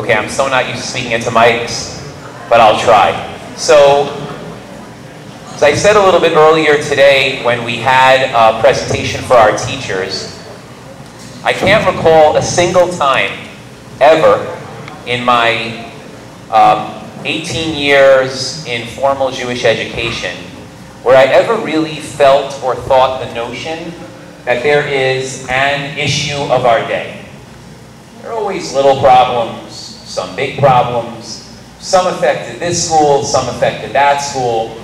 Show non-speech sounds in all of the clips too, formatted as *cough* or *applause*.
Okay, I'm so not used to speaking into mics, but I'll try. So, as I said a little bit earlier today when we had a presentation for our teachers, I can't recall a single time ever in my um, 18 years in formal Jewish education where I ever really felt or thought the notion that there is an issue of our day. There are always little problems, some big problems. Some affected this school, some affected that school,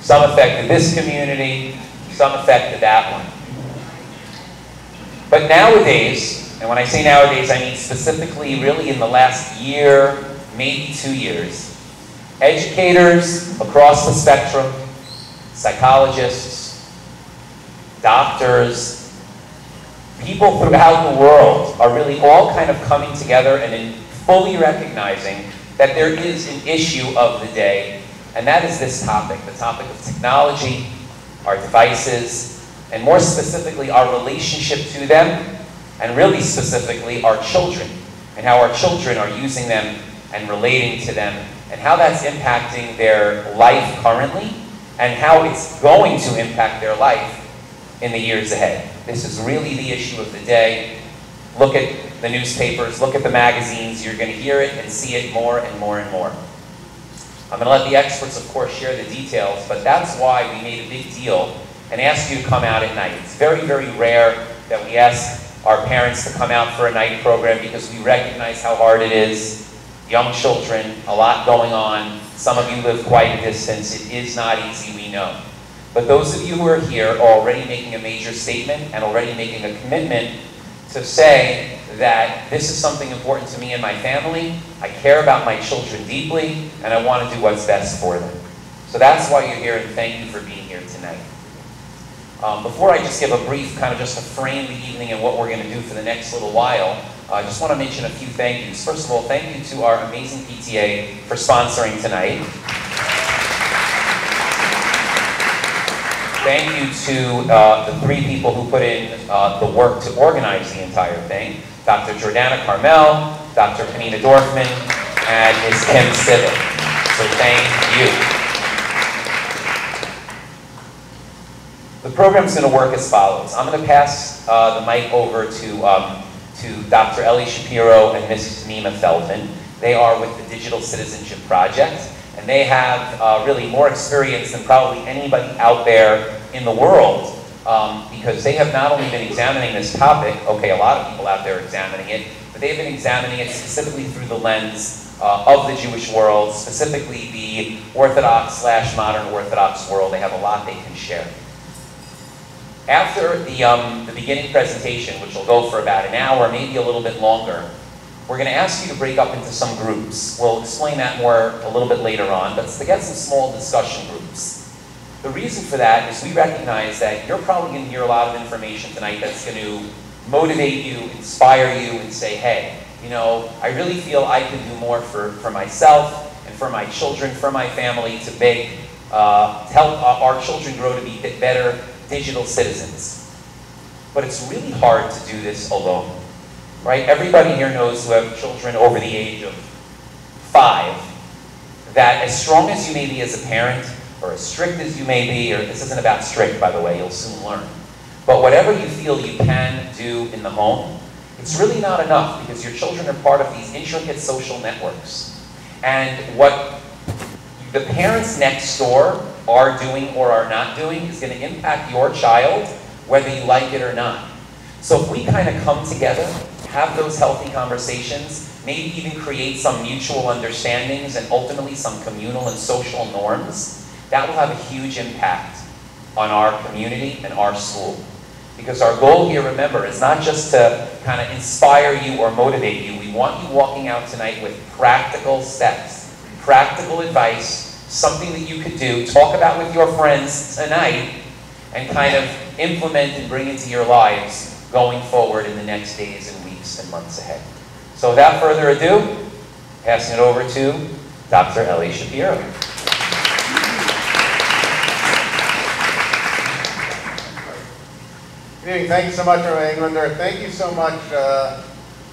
some affected this community, some affected that one. But nowadays, and when I say nowadays, I mean specifically really in the last year, maybe two years, educators across the spectrum, psychologists, doctors, people throughout the world are really all kind of coming together and fully recognizing that there is an issue of the day, and that is this topic, the topic of technology, our devices, and more specifically, our relationship to them, and really specifically, our children, and how our children are using them and relating to them, and how that's impacting their life currently, and how it's going to impact their life in the years ahead. This is really the issue of the day. Look at the newspapers, look at the magazines. You're going to hear it and see it more and more and more. I'm going to let the experts, of course, share the details, but that's why we made a big deal and asked you to come out at night. It's very, very rare that we ask our parents to come out for a night program because we recognize how hard it is. Young children, a lot going on. Some of you live quite a distance. It is not easy, we know. But those of you who are here are already making a major statement and already making a commitment to say that this is something important to me and my family. I care about my children deeply, and I want to do what's best for them. So that's why you're here, and thank you for being here tonight. Um, before I just give a brief, kind of just to frame the evening and what we're going to do for the next little while, I just want to mention a few thank yous. First of all, thank you to our amazing PTA for sponsoring tonight. Thank you to uh, the three people who put in uh, the work to organize the entire thing. Dr. Jordana Carmel, Dr. Panina Dorfman, and Ms. Kim Civic. So thank you. The program's going to work as follows. I'm going to pass uh, the mic over to, um, to Dr. Eli Shapiro and Ms. Nima Feldman. They are with the Digital Citizenship Project and they have uh, really more experience than probably anybody out there in the world um, because they have not only been examining this topic, okay, a lot of people out there examining it, but they've been examining it specifically through the lens uh, of the Jewish world, specifically the Orthodox slash modern Orthodox world. They have a lot they can share. After the, um, the beginning presentation, which will go for about an hour, maybe a little bit longer, we're going to ask you to break up into some groups. We'll explain that more a little bit later on, but to get some small discussion groups. The reason for that is we recognize that you're probably going to hear a lot of information tonight that's going to motivate you, inspire you, and say, hey, you know, I really feel I can do more for, for myself and for my children, for my family, to make, uh, to help our children grow to be better digital citizens. But it's really hard to do this alone right? Everybody here knows who have children over the age of five that as strong as you may be as a parent, or as strict as you may be, or this isn't about strict, by the way, you'll soon learn. But whatever you feel you can do in the home, it's really not enough because your children are part of these intricate social networks. And what the parents next door are doing or are not doing is going to impact your child whether you like it or not. So if we kind of come together have those healthy conversations, maybe even create some mutual understandings and ultimately some communal and social norms, that will have a huge impact on our community and our school. Because our goal here, remember, is not just to kind of inspire you or motivate you. We want you walking out tonight with practical steps, practical advice, something that you could do, talk about with your friends tonight, and kind of implement and bring into your lives going forward in the next days and weeks and months ahead. So without further ado, passing it over to Dr. Eli Shapiro. Evening. Thank you so much, Englander. Thank you so much, uh,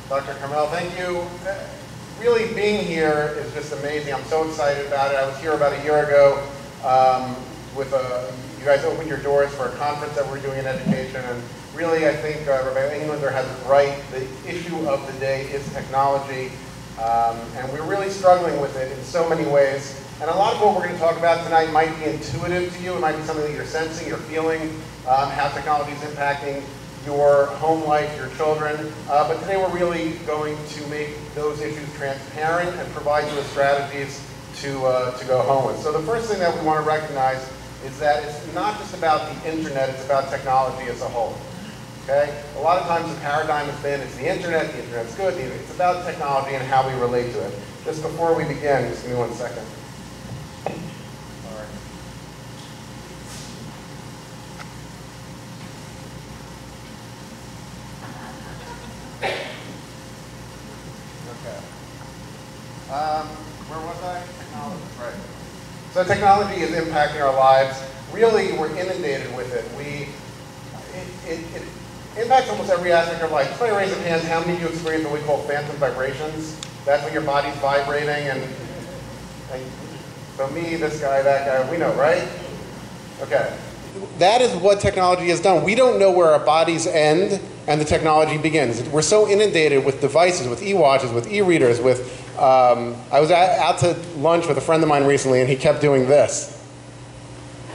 Dr. Carmel. Thank you. Uh, really being here is just amazing. I'm so excited about it. I was here about a year ago um, with a, you guys opened your doors for a conference that we're doing in education, and really I think uh, Rebecca Englander has it right. The issue of the day is technology, um, and we're really struggling with it in so many ways. And a lot of what we're going to talk about tonight might be intuitive to you. It might be something that you're sensing, you're feeling, um, how technology is impacting your home life, your children. Uh, but today we're really going to make those issues transparent and provide you with strategies to, uh, to go home with. So the first thing that we want to recognize is that it's not just about the internet, it's about technology as a whole. Okay? A lot of times the paradigm has been it's the internet, the internet's good, it's about technology and how we relate to it. Just before we begin, just give me one second. Um, where was I? Technology, right. Technology is impacting our lives. Really, we're inundated with it. We, it, it, it impacts almost every aspect of life. Raise of hands, how many of you experience what we call phantom vibrations? That's when your body's vibrating and, and so me, this guy, that guy, we know, right? Okay. That is what technology has done. We don't know where our bodies end and the technology begins. We're so inundated with devices, with e-watches, with e-readers, with um, I was at, out to lunch with a friend of mine recently, and he kept doing this,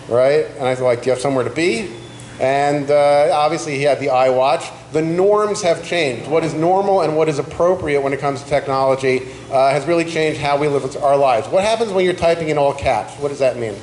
right? And I was like, "Do you have somewhere to be?" And uh, obviously, he had the iWatch. The norms have changed. What is normal and what is appropriate when it comes to technology uh, has really changed how we live our lives. What happens when you're typing in all caps? What does that mean?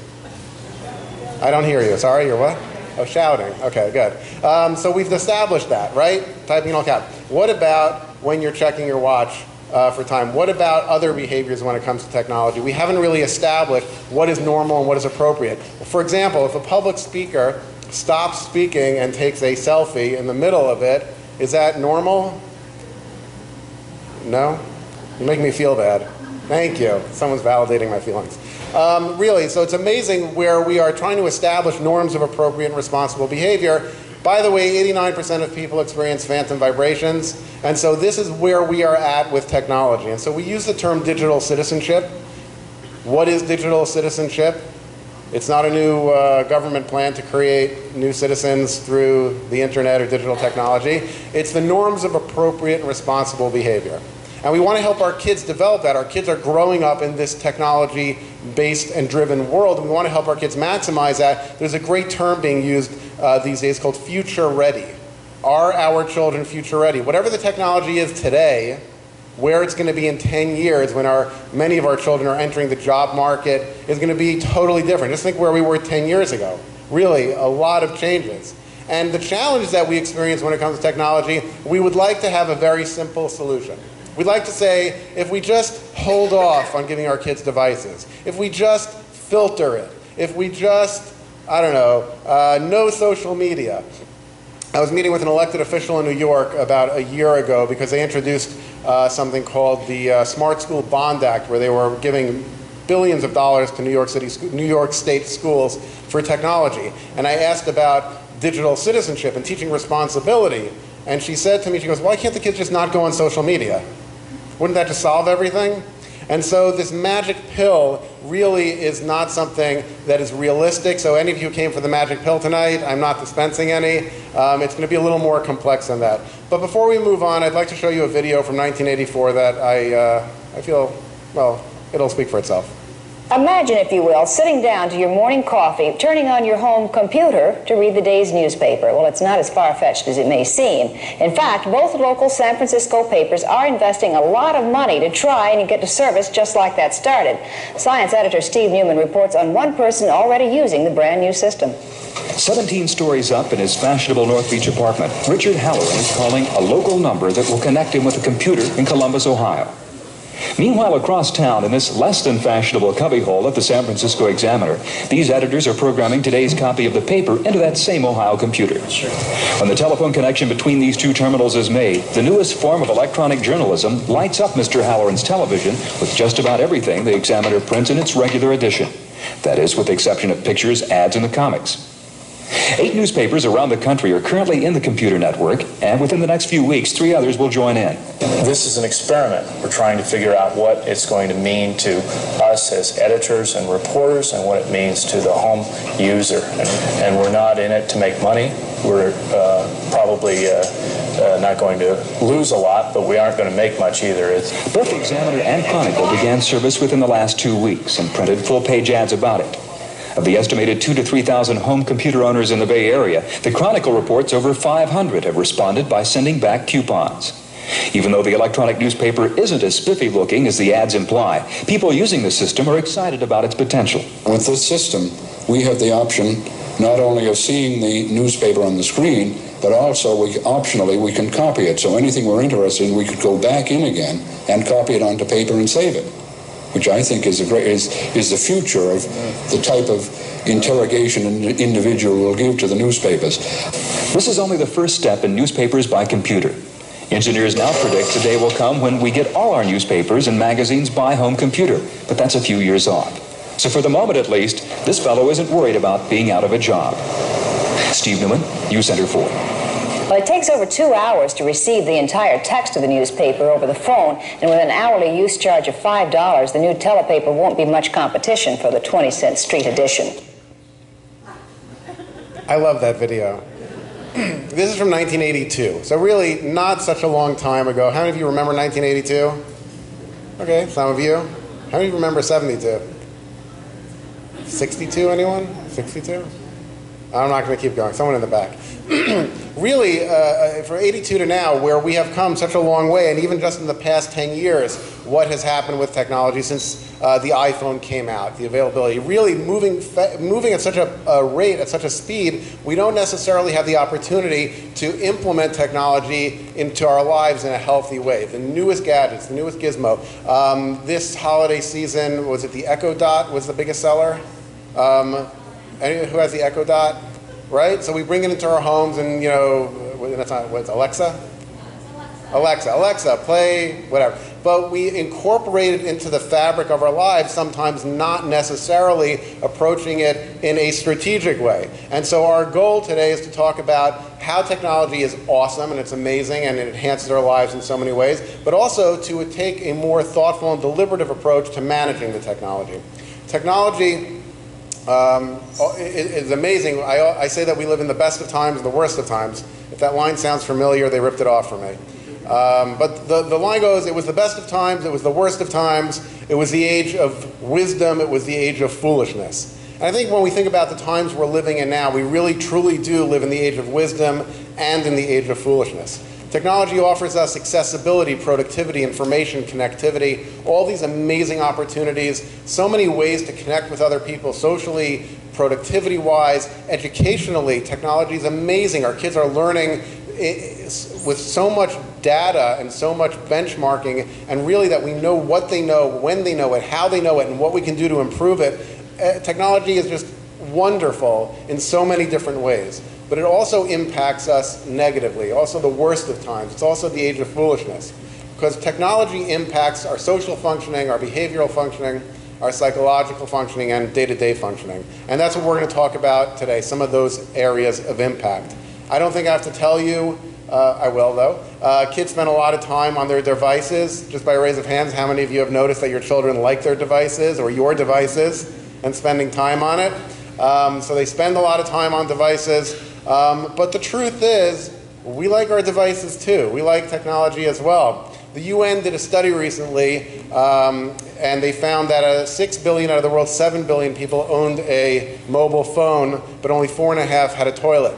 I don't hear you. Sorry, you're what? Oh, shouting. Okay, good. Um, so we've established that, right? Typing in all caps. What about when you're checking your watch uh, for time. What about other behaviors when it comes to technology? We haven't really established what is normal and what is appropriate. For example, if a public speaker stops speaking and takes a selfie in the middle of it, is that normal? No? You make me feel bad. Thank you. Someone's validating my feelings. Um, really, so it's amazing where we are trying to establish norms of appropriate and responsible behavior, by the way, 89% of people experience phantom vibrations, and so this is where we are at with technology. And so we use the term digital citizenship. What is digital citizenship? It's not a new uh, government plan to create new citizens through the internet or digital technology. It's the norms of appropriate and responsible behavior. And we want to help our kids develop that. Our kids are growing up in this technology based and driven world, and we want to help our kids maximize that. There's a great term being used uh, these days called future ready. Are our children future ready? Whatever the technology is today, where it's going to be in 10 years when our, many of our children are entering the job market is going to be totally different. Just think where we were 10 years ago. Really, a lot of changes. And the challenges that we experience when it comes to technology, we would like to have a very simple solution. We'd like to say if we just hold off on giving our kids devices, if we just filter it, if we just, I don't know, uh, no social media. I was meeting with an elected official in New York about a year ago because they introduced uh, something called the uh, Smart School Bond Act, where they were giving billions of dollars to New York City, New York State schools for technology. And I asked about digital citizenship and teaching responsibility, and she said to me, she goes, "Why can't the kids just not go on social media?" Wouldn't that just solve everything? And so this magic pill really is not something that is realistic. So any of you who came for the magic pill tonight, I'm not dispensing any. Um, it's going to be a little more complex than that. But before we move on, I'd like to show you a video from 1984 that I, uh, I feel, well, it'll speak for itself. Imagine, if you will, sitting down to your morning coffee, turning on your home computer to read the day's newspaper. Well, it's not as far-fetched as it may seem. In fact, both local San Francisco papers are investing a lot of money to try and get a service just like that started. Science editor Steve Newman reports on one person already using the brand new system. 17 stories up in his fashionable North Beach apartment, Richard Halloran is calling a local number that will connect him with a computer in Columbus, Ohio. Meanwhile, across town, in this less than fashionable cubbyhole at the San Francisco Examiner, these editors are programming today's copy of the paper into that same Ohio computer. When the telephone connection between these two terminals is made, the newest form of electronic journalism lights up Mr. Halloran's television with just about everything the Examiner prints in its regular edition. That is, with the exception of pictures, ads, and the comics. Eight newspapers around the country are currently in the computer network, and within the next few weeks, three others will join in. This is an experiment. We're trying to figure out what it's going to mean to us as editors and reporters and what it means to the home user. And, and we're not in it to make money. We're uh, probably uh, uh, not going to lose a lot, but we aren't going to make much either. It's, Both the Examiner and Chronicle began service within the last two weeks and printed full page ads about it. Of the estimated two to 3,000 home computer owners in the Bay Area, the Chronicle reports over 500 have responded by sending back coupons. Even though the electronic newspaper isn't as spiffy looking as the ads imply, people using the system are excited about its potential. With this system, we have the option not only of seeing the newspaper on the screen, but also we optionally we can copy it. So anything we're interested in, we could go back in again and copy it onto paper and save it, which I think is great is is the future of the type of interrogation an individual will give to the newspapers. This is only the first step in newspapers by computer. Engineers now predict the day will come when we get all our newspapers and magazines by home computer, but that's a few years off. So for the moment at least, this fellow isn't worried about being out of a job. Steve Newman, News Center 4. Well, it takes over two hours to receive the entire text of the newspaper over the phone, and with an hourly use charge of $5, the new telepaper won't be much competition for the 20 cent street edition. I love that video. *clears throat* this is from 1982, so really not such a long time ago. How many of you remember 1982? Okay, some of you. How many remember 72? 62, anyone? 62? I'm not going to keep going. Someone in the back. *clears throat* really, uh, from 82 to now, where we have come such a long way, and even just in the past 10 years, what has happened with technology since uh, the iPhone came out, the availability, really moving, moving at such a, a rate, at such a speed, we don't necessarily have the opportunity to implement technology into our lives in a healthy way. The newest gadgets, the newest gizmo. Um, this holiday season, was it the Echo Dot was the biggest seller? Um, any, who has the Echo Dot? Right? So we bring it into our homes and, you know, that's not, what's Alexa? Alexa, Alexa, play, whatever. But we incorporate it into the fabric of our lives, sometimes not necessarily approaching it in a strategic way. And so our goal today is to talk about how technology is awesome and it's amazing and it enhances our lives in so many ways, but also to take a more thoughtful and deliberative approach to managing the technology. Technology um, it, it's amazing. I, I, say that we live in the best of times and the worst of times. If that line sounds familiar, they ripped it off from me. Um, but the, the line goes it was the best of times, it was the worst of times, it was the age of wisdom, it was the age of foolishness. And I think when we think about the times we're living in now, we really truly do live in the age of wisdom and in the age of foolishness. Technology offers us accessibility, productivity, information, connectivity, all these amazing opportunities, so many ways to connect with other people socially, productivity wise, educationally. Technology is amazing. Our kids are learning with so much data and so much benchmarking, and really that we know what they know, when they know it, how they know it, and what we can do to improve it. Uh, technology is just wonderful in so many different ways but it also impacts us negatively, also the worst of times. It's also the age of foolishness. Because technology impacts our social functioning, our behavioral functioning, our psychological functioning, and day to day functioning. And that's what we're going to talk about today, some of those areas of impact. I don't think I have to tell you, uh, I will though. Uh, kids spend a lot of time on their devices. Just by a raise of hands, how many of you have noticed that your children like their devices or your devices and spending time on it? Um, so they spend a lot of time on devices. Um, but the truth is, we like our devices too. We like technology as well. The UN did a study recently, um, and they found that uh, 6 billion out of the world's 7 billion people owned a mobile phone, but only four and a half had a toilet.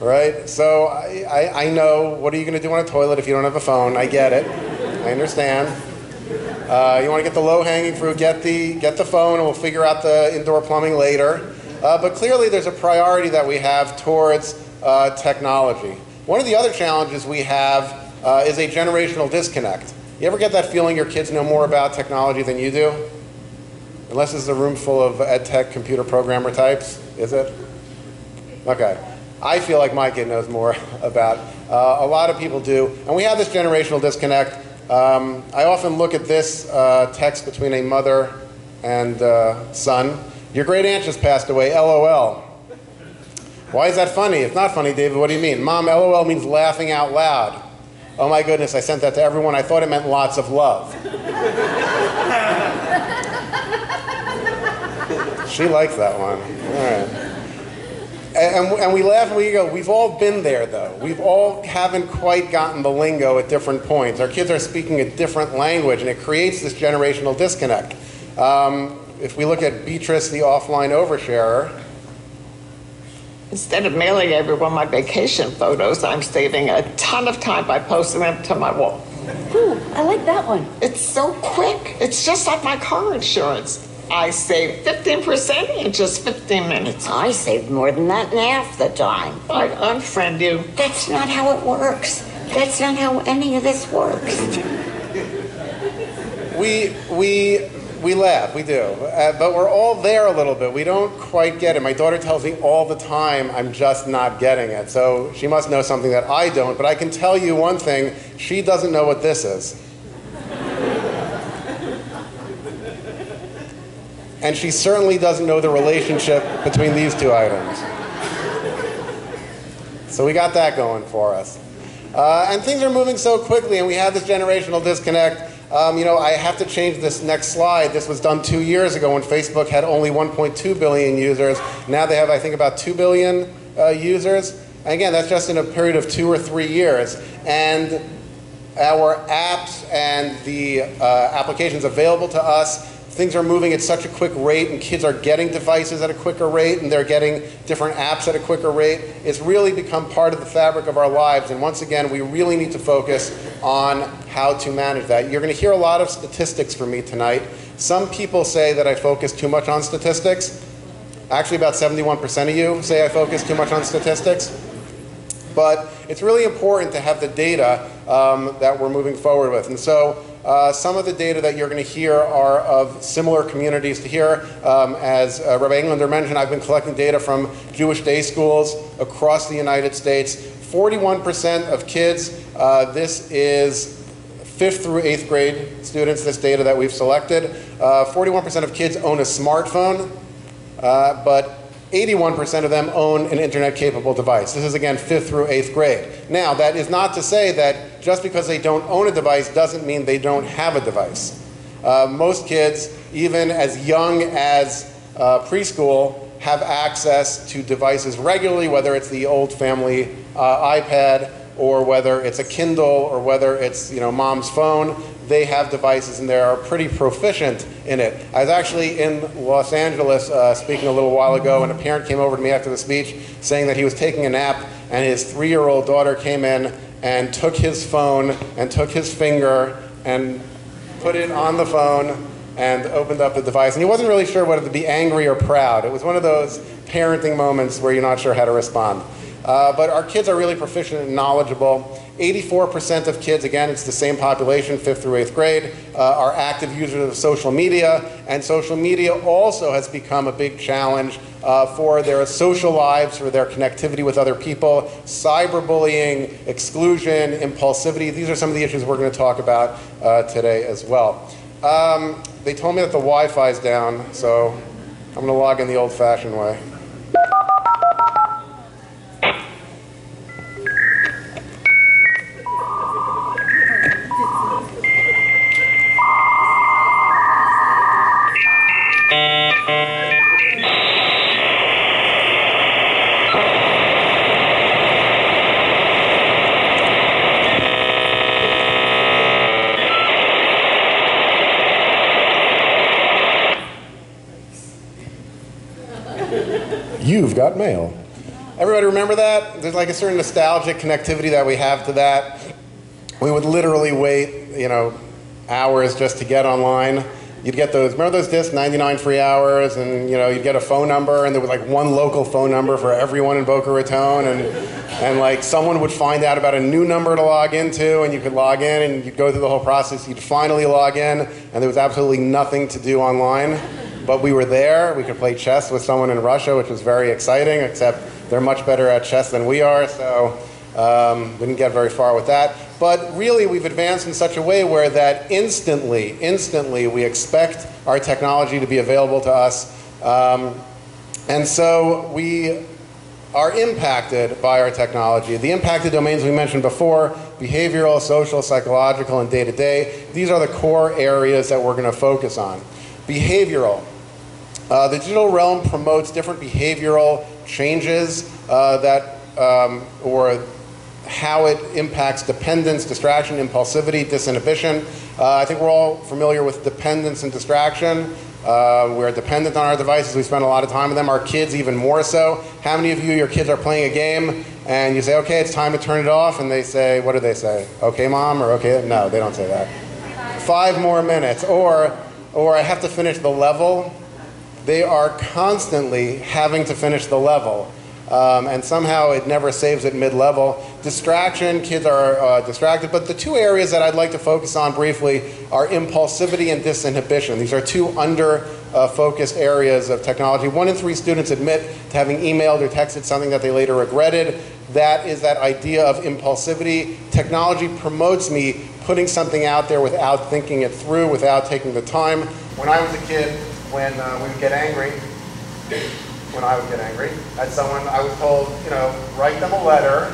Right? So I, I, I know, what are you going to do on a toilet if you don't have a phone? I get it. I understand. Uh, you want to get the low hanging fruit, get the, get the phone, and we'll figure out the indoor plumbing later. Uh, but clearly, there's a priority that we have towards uh, technology. One of the other challenges we have uh, is a generational disconnect. You ever get that feeling your kids know more about technology than you do? Unless it's a room full of ed tech computer programmer types, is it? Okay. I feel like my kid knows more *laughs* about. Uh, a lot of people do. And we have this generational disconnect. Um, I often look at this uh, text between a mother and uh, son Your great aunt just passed away, LOL. Why is that funny? It's not funny, David. What do you mean? Mom, LOL means laughing out loud. Oh my goodness, I sent that to everyone. I thought it meant lots of love. she likes that one. All right. And, and, we laugh and we go, we've all been there though. We've all haven't quite gotten the lingo at different points. Our kids are speaking a different language and it creates this generational disconnect. Um, if we look at Beatrice, the offline oversharer, Instead of mailing everyone my vacation photos, I'm saving a ton of time by posting them to my wall. Ooh, I like that one. It's so quick. It's just like my car insurance. I save 15% in just 15 minutes. I saved more than that in half the time. I unfriend you. That's not how it works. That's not how any of this works. We, we we laugh, we do. Uh, but we're all there a little bit. We don't quite get it. My daughter tells me all the time I'm just not getting it. So she must know something that I don't. But I can tell you one thing she doesn't know what this is. *laughs* and she certainly doesn't know the relationship between these two items. So we got that going for us. Uh, and things are moving so quickly, and we have this generational disconnect. Um, you know, I have to change this next slide. This was done two years ago when Facebook had only 1.2 billion users. Now they have, I think, about 2 billion uh, users. And again, that's just in a period of two or three years. And our apps and the uh, applications available to us things are moving at such a quick rate and kids are getting devices at a quicker rate and they're getting different apps at a quicker rate. It's really become part of the fabric of our lives. And once again, we really need to focus on how to manage that. You're going to hear a lot of statistics from me tonight. Some people say that I focus too much on statistics. Actually, about 71% of you say I focus too much on statistics. But it's really important to have the data um, that we're moving forward with. And so uh, some of the data that you're going to hear are of similar communities to here. Um, as uh, Rabbi Englander mentioned, I've been collecting data from Jewish day schools across the United States. 41% of kids, uh, this is fifth through eighth grade students, this data that we've selected. 41% uh, of kids own a smartphone, uh, but 81% of them own an internet capable device. This is again fifth through eighth grade. Now, that is not to say that just because they don't own a device doesn't mean they don't have a device. Uh, most kids, even as young as uh, preschool, have access to devices regularly, whether it's the old family uh, iPad or whether it's a Kindle or whether it's you know mom's phone they have devices and they are pretty proficient in it. I was actually in Los Angeles uh, speaking a little while ago, and a parent came over to me after the speech saying that he was taking a nap, and his three year old daughter came in and took his phone and took his finger and put it on the phone and opened up the device. And he wasn't really sure whether to be angry or proud. It was one of those parenting moments where you're not sure how to respond. Uh, but our kids are really proficient and knowledgeable. 84% of kids, again, it's the same population, fifth through eighth grade, uh, are active users of social media. And social media also has become a big challenge uh, for their social lives, for their connectivity with other people, cyberbullying, exclusion, impulsivity. These are some of the issues we're going to talk about uh, today as well. Um, they told me that the Wi Fi is down, so I'm going to log in the old fashioned way. Got mail. Everybody remember that? There's like a certain nostalgic connectivity that we have to that. We would literally wait, you know, hours just to get online. You'd get those, remember those discs, 99 free hours, and you know, you'd get a phone number, and there was like one local phone number for everyone in Boca Raton, and, and like someone would find out about a new number to log into, and you could log in, and you'd go through the whole process, you'd finally log in, and there was absolutely nothing to do online. But we were there. We could play chess with someone in Russia, which was very exciting, except they're much better at chess than we are, so um, we didn't get very far with that. But really, we've advanced in such a way where that instantly, instantly, we expect our technology to be available to us Um, and so we are impacted by our technology. The impacted domains we mentioned before, behavioral, social, psychological, and day-to-day, these are the core areas that we're going to focus on. Behavioral. Uh, the digital realm promotes different behavioral changes uh, that, um, or how it impacts dependence, distraction, impulsivity, disinhibition. Uh, I think we're all familiar with dependence and distraction. Uh, we're dependent on our devices. We spend a lot of time with them. Our kids, even more so. How many of you, your kids are playing a game and you say, okay, it's time to turn it off? And they say, what do they say? Okay, mom, or okay? No, they don't say that. Five more minutes. Or, or I have to finish the level. They are constantly having to finish the level. Um, and somehow it never saves at mid-level. Distraction, kids are uh, distracted, but the two areas that I'd like to focus on briefly are impulsivity and disinhibition. These are two under-focused uh, areas of technology. One in three students admit to having emailed or texted something that they later regretted. That is that idea of impulsivity. Technology promotes me putting something out there without thinking it through, without taking the time. When I was a kid, when uh, we would get angry, when I would get angry at someone, I was told, you know, write them a letter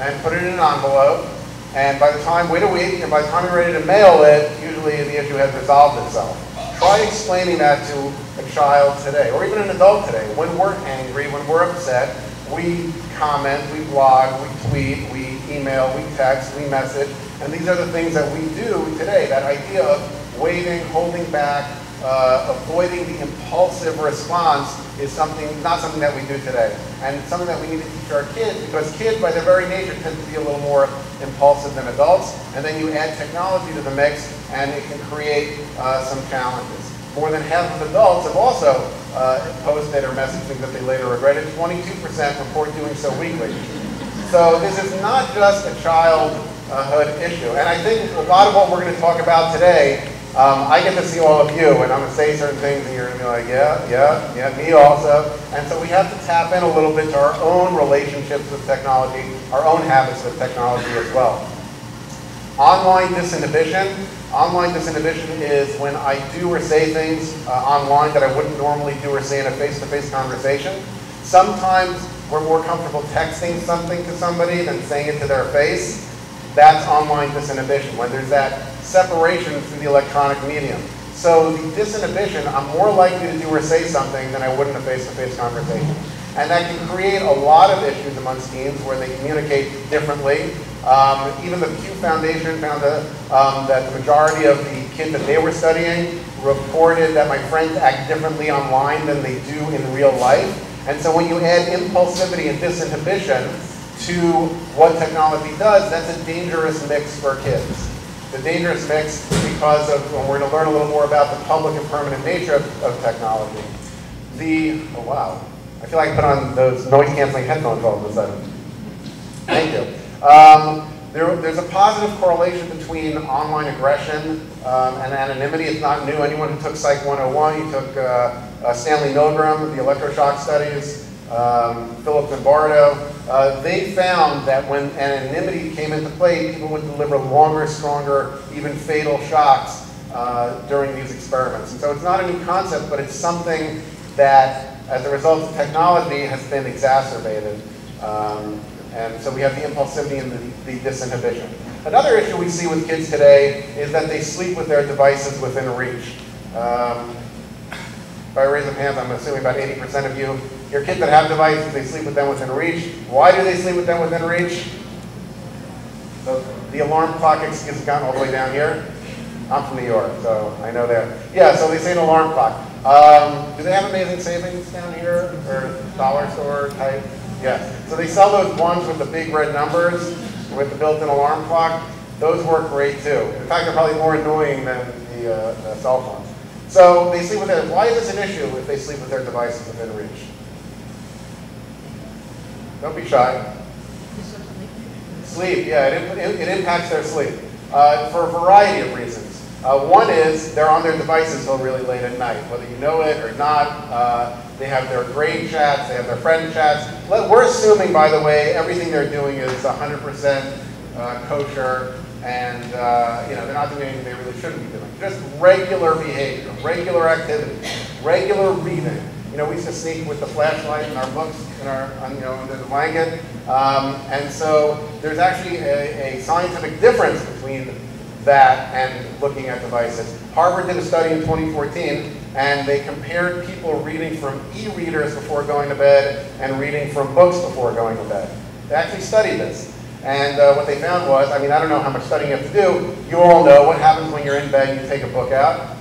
and put it in an envelope. And by the time, wait a week, and by the time you're ready to mail it, usually the issue has resolved itself. Try explaining that to a child today, or even an adult today. When we're angry, when we're upset, we comment, we blog, we tweet, we email, we text, we message, and these are the things that we do today. That idea of waiting, holding back, uh, avoiding the impulsive response is something not something that we do today, and it's something that we need to teach our kids because kids, by their very nature, tend to be a little more impulsive than adults. And then you add technology to the mix, and it can create uh, some challenges. More than half of adults have also uh, posted or messaged things that they later regretted. 22% report doing so weekly. So this is not just a childhood issue. And I think a lot of what we're going to talk about today um, I get to see all of you, and I'm going to say certain things, and you're going to be like, yeah, yeah, yeah, me also. And so we have to tap in a little bit to our own relationships with technology, our own habits with technology as well. Online disinhibition. Online disinhibition is when I do or say things uh, online that I wouldn't normally do or say in a face-to-face -face conversation. Sometimes we're more comfortable texting something to somebody than saying it to their face. That's online disinhibition, when there's that separation through the electronic medium. So the disinhibition, I'm more likely to do or say something than I would in a face-to-face -face conversation. And that can create a lot of issues amongst teens where they communicate differently. Um, even the Pew Foundation found that, um, that the majority of the kids that they were studying reported that my friends act differently online than they do in real life. And so when you add impulsivity and disinhibition to what technology does, that's a dangerous mix for kids the dangerous mix because of, when we're going to learn a little more about the public and permanent nature of, of technology. The, oh wow, I feel like I put on those noise canceling headphones all of a sudden. Thank you. Um, there, there's a positive correlation between online aggression um, and anonymity. It's not new. Anyone who took Psych 101, you took uh, uh, Stanley Milgram, the electroshock studies, um, Philip Zimbardo, uh, they found that when anonymity came into play, people would deliver longer, stronger, even fatal shocks uh, during these experiments. And so it's not a new concept, but it's something that, as a result of technology, has been exacerbated. Um, and so we have the impulsivity and the, the disinhibition. Another issue we see with kids today is that they sleep with their devices within reach. Um, I raise of hands, I'm assuming about 80% of you your kids that have devices, they sleep with them within reach. Why do they sleep with them within reach? So the alarm clock has gotten all the way down here. I'm from New York, so I know that. Yeah, so they say an alarm clock. Um, do they have amazing savings down here, or dollar store type? Yes. So they sell those ones with the big red numbers with the built-in alarm clock. Those work great too. In fact, they're probably more annoying than the, uh, the cell phones. So they sleep with their, why is this an issue if they sleep with their devices within reach? Don't be shy. Sleep, yeah, it, it, it impacts their sleep uh, for a variety of reasons. Uh, one is they're on their devices until really late at night, whether you know it or not. Uh, they have their grade chats, they have their friend chats. Let, we're assuming, by the way, everything they're doing is 100% uh, kosher, and uh, you know they're not doing anything they really shouldn't be doing. Just regular behavior, regular activity, regular reading, You know, we used to sneak with the flashlight in our books, in our, you know, under the blanket. Um, and so there's actually a, a scientific difference between that and looking at devices. Harvard did a study in 2014 and they compared people reading from e-readers before going to bed and reading from books before going to bed. They actually studied this. And uh, what they found was, I mean, I don't know how much studying you have to do. You all know what happens when you're in bed and you take a book out.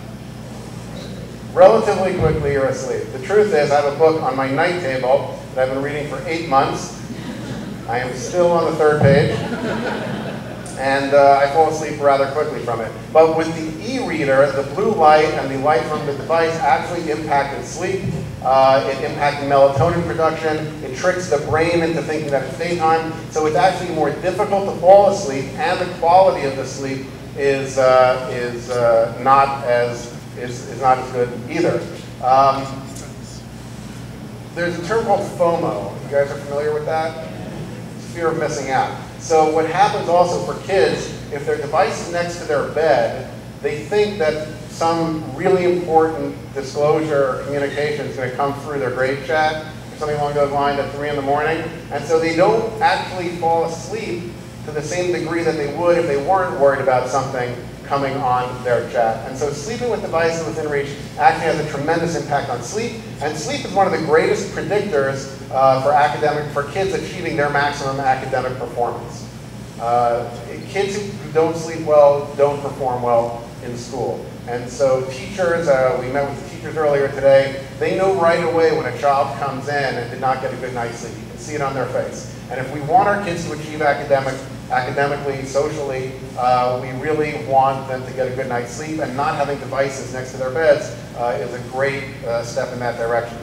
Relatively quickly, you're asleep. The truth is, I have a book on my night table that I've been reading for eight months. I am still on the third page and uh, I fall asleep rather quickly from it. But with the e-reader, the blue light and the light from the device actually impacted sleep. Uh, it impacted melatonin production. It tricks the brain into thinking that it's daytime. So it's actually more difficult to fall asleep, and the quality of the sleep is uh, is uh, not as is, is not as good either. Um, there's a term called FOMO. You guys are familiar with that? Fear of missing out. So what happens also for kids, if their device is next to their bed, they think that some really important disclosure or communication is going to come through their grade chat or something along those lines at 3 in the morning. And so they don't actually fall asleep to the same degree that they would if they weren't worried about something coming on their chat. And so sleeping with devices within reach actually has a tremendous impact on sleep. And sleep is one of the greatest predictors uh, for academic, for kids achieving their maximum academic performance. Uh, kids who don't sleep well don't perform well in school. And so teachers, uh, we met with the teachers earlier today, they know right away when a child comes in and did not get a good night's sleep. You can see it on their face. And if we want our kids to achieve academic, academically, socially, uh, we really want them to get a good night's sleep, and not having devices next to their beds uh, is a great uh, step in that direction.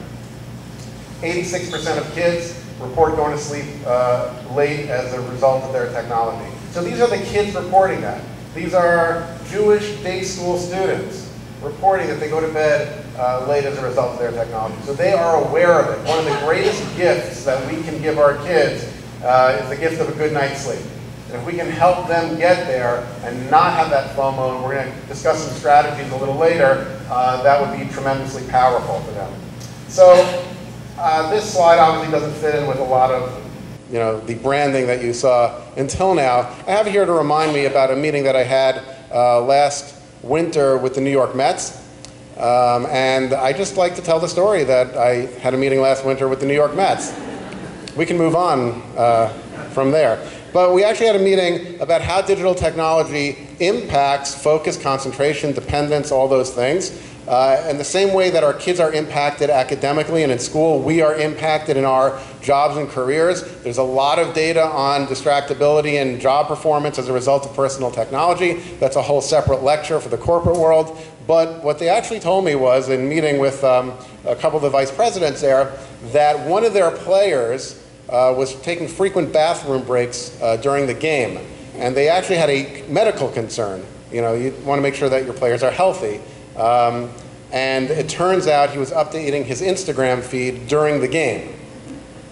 86% of kids report going to sleep uh, late as a result of their technology. So these are the kids reporting that. These are Jewish day school students reporting that they go to bed uh, late as a result of their technology. So they are aware of it. One of the greatest gifts that we can give our kids uh, is the gift of a good night's sleep. And if we can help them get there and not have that FOMO, and we're going to discuss some strategies a little later, uh, that would be tremendously powerful for them. So uh, this slide obviously doesn't fit in with a lot of you know, the branding that you saw until now. I have here to remind me about a meeting that I had uh, last winter with the New York Mets. Um, and I just like to tell the story that I had a meeting last winter with the New York Mets. We can move on uh, from there. But we actually had a meeting about how digital technology impacts focus, concentration, dependence, all those things. Uh, in the same way that our kids are impacted academically and in school, we are impacted in our jobs and careers. There's a lot of data on distractibility and job performance as a result of personal technology. That's a whole separate lecture for the corporate world. But what they actually told me was, in meeting with um, a couple of the vice presidents there, that one of their players was taking frequent bathroom breaks uh, during the game. And they actually had a medical concern. You know, you want to make sure that your players are healthy. Um, and it turns out he was updating his Instagram feed during the game.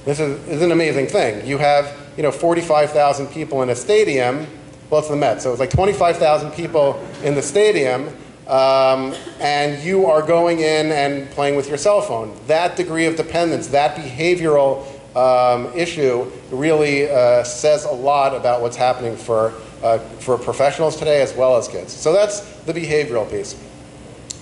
This is, is an amazing thing. You have, you know, 45,000 people in a stadium. Well, it's the Mets, so it's like 25,000 people in the stadium, um, and you are going in and playing with your cell phone. That degree of dependence, that behavioral um, issue really uh, says a lot about what's happening for, uh, for professionals today as well as kids. So that's the behavioral piece.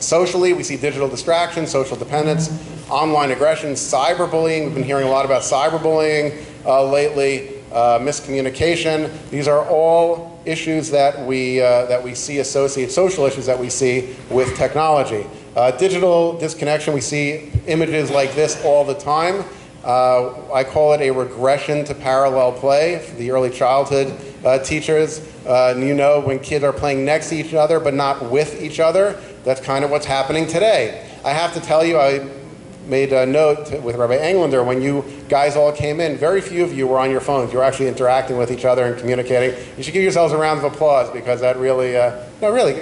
Socially, we see digital distraction, social dependence, online aggression, cyberbullying. We've been hearing a lot about cyberbullying uh, lately, uh, miscommunication. These are all issues that we, uh, that we see associate, social issues that we see with technology. Uh, digital disconnection, we see images like this all the time. Uh, I call it a regression to parallel play for the early childhood uh, teachers. you know when kids are playing next to each other but not with each other, that's kind of what's happening today. I have to tell you, I made a note with Rabbi Englander when you guys all came in. Very few of you were on your phones. You were actually interacting with each other and communicating. You should give yourselves a round of applause because that really, uh, no, really,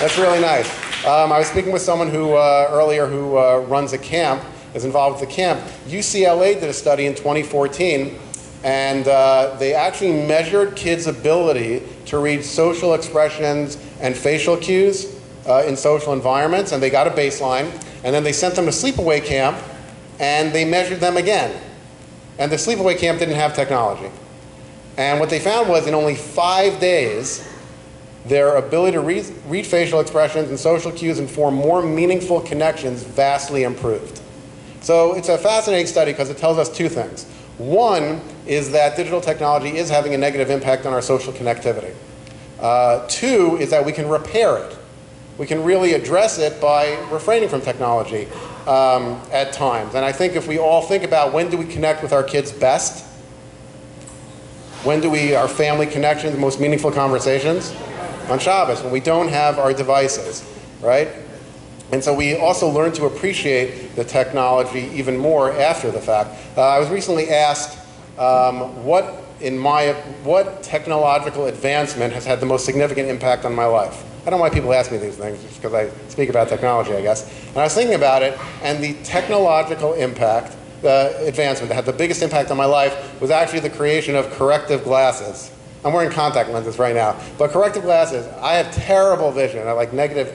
that's really nice. Um, I was speaking with someone who uh, earlier who uh, runs a camp, is involved with the camp. UCLA did a study in 2014 and uh, they actually measured kids' ability to read social expressions and facial cues uh, in social environments, and they got a baseline. And then they sent them to sleepaway camp, and they measured them again. And the sleepaway camp didn't have technology. And what they found was in only five days, their ability to read, read facial expressions and social cues and form more meaningful connections vastly improved. So it's a fascinating study because it tells us two things. One is that digital technology is having a negative impact on our social connectivity. Uh, two is that we can repair it. We can really address it by refraining from technology um, at times. And I think if we all think about when do we connect with our kids best, when do we, our family connections, most meaningful conversations? On Shabbos, when we don't have our devices, right? And so we also learn to appreciate the technology even more after the fact. Uh, I was recently asked um, what, in my, what technological advancement has had the most significant impact on my life. I don't know why people ask me these things, just because I speak about technology, I guess. And I was thinking about it, and the technological impact, the advancement that had the biggest impact on my life was actually the creation of corrective glasses. I'm wearing contact lenses right now, but corrective glasses, I have terrible vision. I like negative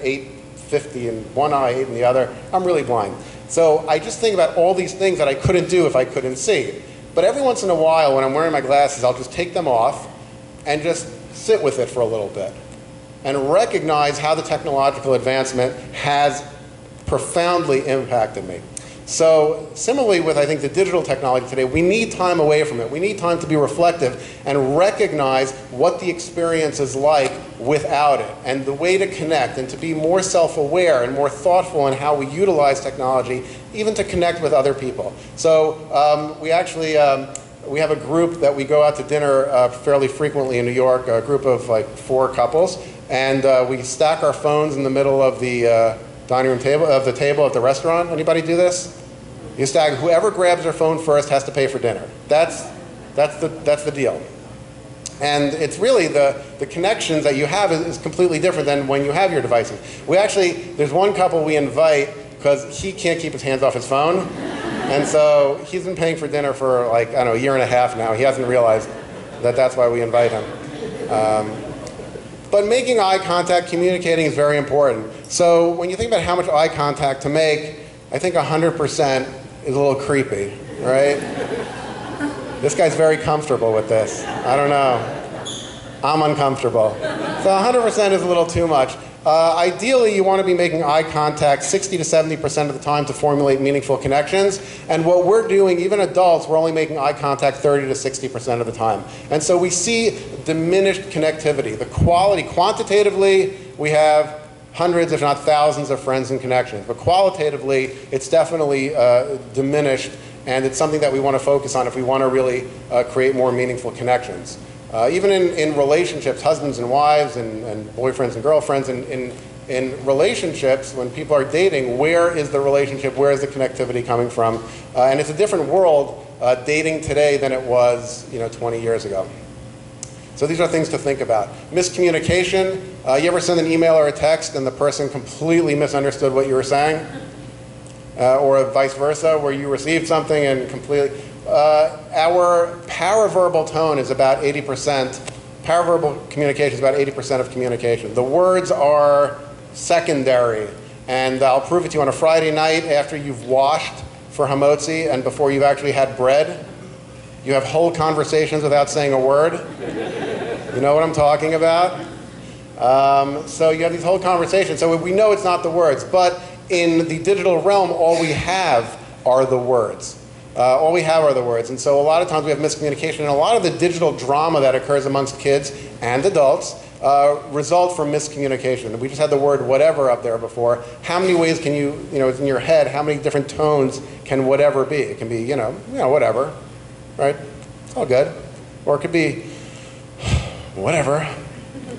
850 in one eye, 8 in the other. I'm really blind. So I just think about all these things that I couldn't do if I couldn't see. But every once in a while, when I'm wearing my glasses, I'll just take them off and just sit with it for a little bit and recognize how the technological advancement has profoundly impacted me. So similarly with, I think, the digital technology today, we need time away from it. We need time to be reflective and recognize what the experience is like without it and the way to connect and to be more self-aware and more thoughtful in how we utilize technology, even to connect with other people. So um, we actually, um, we have a group that we go out to dinner uh, fairly frequently in New York, a group of like four couples, and uh, we stack our phones in the middle of the uh, dining room table, of the table at the restaurant. Anybody do this? You stagger, whoever grabs their phone first has to pay for dinner. That's, that's, the, that's the deal. And it's really the, the connections that you have is, is completely different than when you have your devices. We actually, there's one couple we invite because he can't keep his hands off his phone. And so he's been paying for dinner for like, I don't know, a year and a half now. He hasn't realized that that's why we invite him. Um, but making eye contact, communicating is very important. So when you think about how much eye contact to make, I think 100% is a little creepy, right? this guy's very comfortable with this. I don't know. I'm uncomfortable. So 100% is a little too much. Uh, ideally, you want to be making eye contact 60 to 70% of the time to formulate meaningful connections. And what we're doing, even adults, we're only making eye contact 30 to 60% of the time. And so we see diminished connectivity. The quality, quantitatively, we have hundreds, if not thousands, of friends and connections. But qualitatively, it's definitely uh, diminished, and it's something that we want to focus on if we want to really uh, create more meaningful connections. Uh, even in, in relationships, husbands and wives and, and boyfriends and girlfriends, and in, in relationships, when people are dating, where is the relationship, where is the connectivity coming from? Uh, and it's a different world uh, dating today than it was you know, 20 years ago. So these are things to think about. Miscommunication. Uh, you ever send an email or a text and the person completely misunderstood what you were saying? Uh, or vice versa, where you received something and completely. Uh, our paraverbal tone is about 80%. Paraverbal communication is about 80% of communication. The words are secondary. And I'll prove it to you on a Friday night after you've washed for hamotzi and before you've actually had bread. You have whole conversations without saying a word. You know what I'm talking about? Um, so you have these whole conversations. So we know it's not the words, but in the digital realm, all we have are the words. Uh, all we have are the words. And so a lot of times we have miscommunication, and a lot of the digital drama that occurs amongst kids and adults uh, result from miscommunication. We just had the word whatever up there before. How many ways can you, you know, it's in your head, how many different tones can whatever be? It can be, you know, you know, whatever, right? It's all good. Or it could be *sighs* whatever.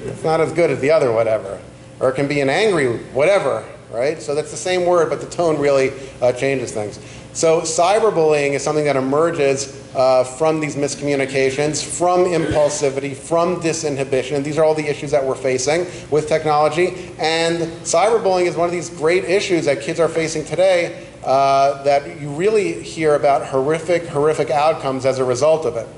It's not as good as the other whatever. Or it can be an angry whatever, right? So that's the same word, but the tone really uh, changes things. So cyberbullying is something that emerges uh, from these miscommunications, from impulsivity, from disinhibition. These are all the issues that we're facing with technology. And cyberbullying is one of these great issues that kids are facing today uh, that you really hear about horrific, horrific outcomes as a result of it.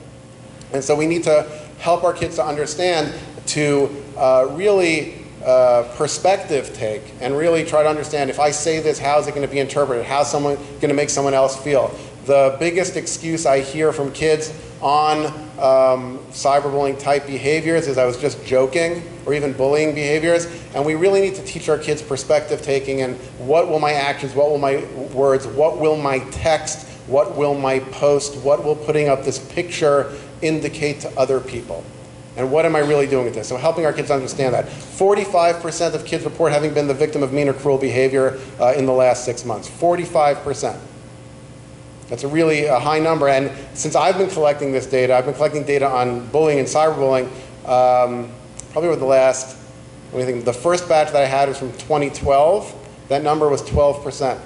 And so we need to help our kids to understand to uh, really uh, perspective take and really try to understand if I say this, how is it going to be interpreted? How's someone going to make someone else feel? The biggest excuse I hear from kids on um, cyberbullying type behaviors is I was just joking or even bullying behaviors. And we really need to teach our kids perspective taking and what will my actions, what will my words, what will my text, what will my post, what will putting up this picture indicate to other people? And what am I really doing with this? So helping our kids understand that. 45% of kids report having been the victim of mean or cruel behavior uh, in the last six months. 45%. That's a really a high number. And since I've been collecting this data, I've been collecting data on bullying and cyberbullying um, probably over the last, what do you think, the first batch that I had was from 2012. That number was 12%.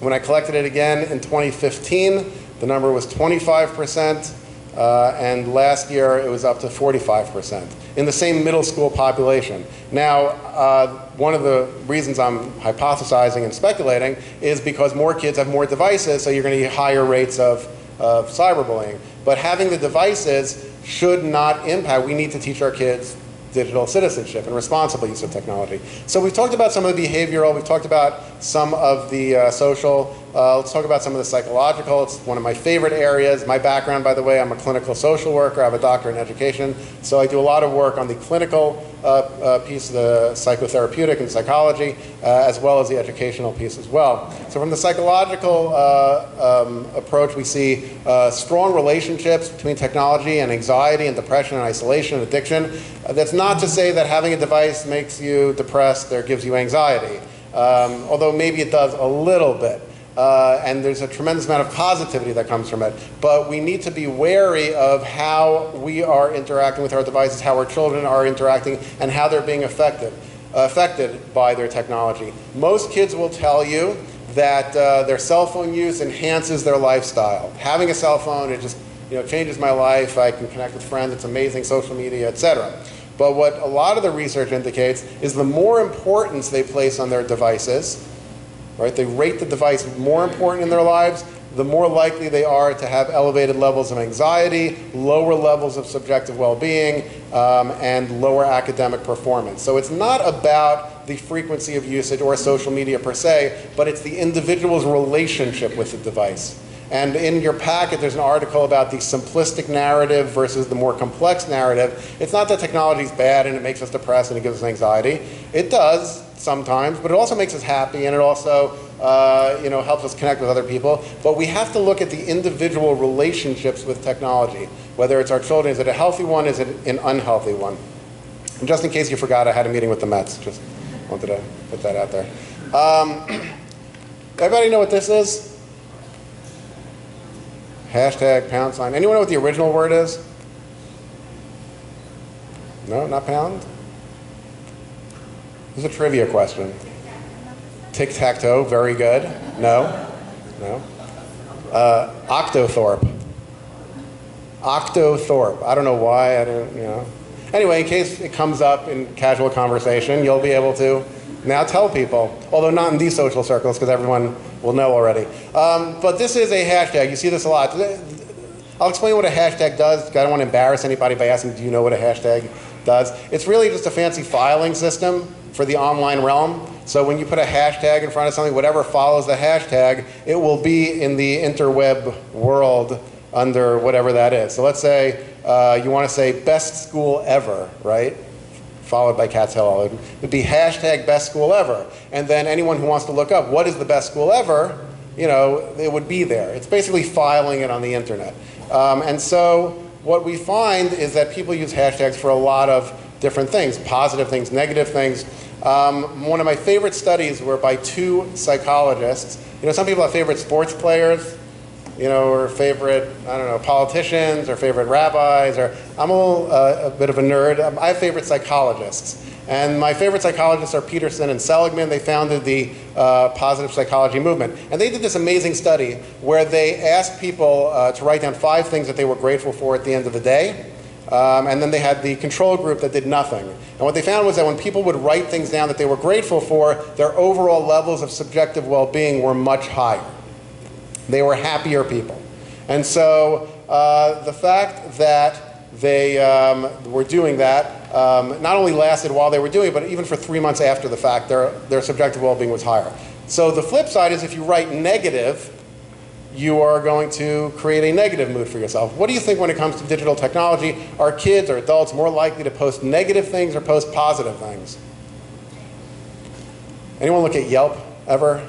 When I collected it again in 2015, the number was 25%. Uh, and last year it was up to 45% in the same middle school population. Now, uh, one of the reasons I'm hypothesizing and speculating is because more kids have more devices, so you're going to get higher rates of, of cyberbullying. But having the devices should not impact. We need to teach our kids digital citizenship and responsible use of technology. So we've talked about some of the behavioral, we've talked about some of the uh, social, uh, let's talk about some of the psychological. It's one of my favorite areas. My background, by the way, I'm a clinical social worker. I have a doctorate in education. So I do a lot of work on the clinical uh, uh piece of the psychotherapeutic and psychology, uh, as well as the educational piece as well. So from the psychological uh, um, approach, we see strong relationships between technology and anxiety and depression and isolation and addiction. that's not to say that having a device makes you depressed or gives you anxiety, um, although maybe it does a little bit. Uh, and there's a tremendous amount of positivity that comes from it. But we need to be wary of how we are interacting with our devices, how our children are interacting, and how they're being affected, affected by their technology. Most kids will tell you that uh, their cell phone use enhances their lifestyle. Having a cell phone, it just you know, changes my life. I can connect with friends. It's amazing, social media, etc. But what a lot of the research indicates is the more importance they place on their devices, right? They rate the device more important in their lives, the more likely they are to have elevated levels of anxiety, lower levels of subjective well-being, um, and lower academic performance. So it's not about the frequency of usage or social media per se, but it's the individual's relationship with the device. And in your packet, there's an article about the simplistic narrative versus the more complex narrative. It's not that technology is bad and it makes us depressed and it gives us anxiety. It does sometimes, but it also makes us happy and it also uh, you know, helps us connect with other people. But we have to look at the individual relationships with technology, whether it's our children, is it a healthy one, is it an unhealthy one? And just in case you forgot, I had a meeting with the Mets. Just wanted to put that out there. Um, *clears throat* everybody know what this is? Hashtag pound sign. Anyone know what the original word is? No, not pound? This is a trivia question. Tic tac toe, very good. No? No? Uh, Octothorpe. Octothorpe. I don't know why, I don't, you know. Anyway, in case it comes up in casual conversation, you'll be able to now tell people, although not in these social circles because everyone will know already. Um, but this is a hashtag. You see this a lot. I'll explain what a hashtag does. I don't want to embarrass anybody by asking, do you know what a hashtag does? It's really just a fancy filing system for the online realm. So when you put a hashtag in front of something, whatever follows the hashtag, it will be in the interweb world under whatever that is. So let's say uh, you want to say best school ever, right? Followed by Katz Hill. It would be hashtag best school ever. And then anyone who wants to look up what is the best school ever, you know, it would be there. It's basically filing it on the internet. Um, and so what we find is that people use hashtags for a lot of different things, positive things, negative things. Um, one of my favorite studies were by two psychologists. You know, some people have favorite sports players you know, or favorite, I don't know, politicians or favorite rabbis, or I'm a, little, uh, a bit of a nerd. Um, I have favorite psychologists. And my favorite psychologists are Peterson and Seligman. They founded the uh, positive psychology movement. And they did this amazing study where they asked people uh, to write down five things that they were grateful for at the end of the day. Um, and then they had the control group that did nothing. And what they found was that when people would write things down that they were grateful for, their overall levels of subjective well being were much higher. They were happier people. And so uh, the fact that they um, were doing that um, not only lasted while they were doing it, but even for three months after the fact, their, their subjective well being was higher. So the flip side is if you write negative, you are going to create a negative mood for yourself. What do you think when it comes to digital technology? Are kids or adults more likely to post negative things or post positive things? Anyone look at Yelp ever?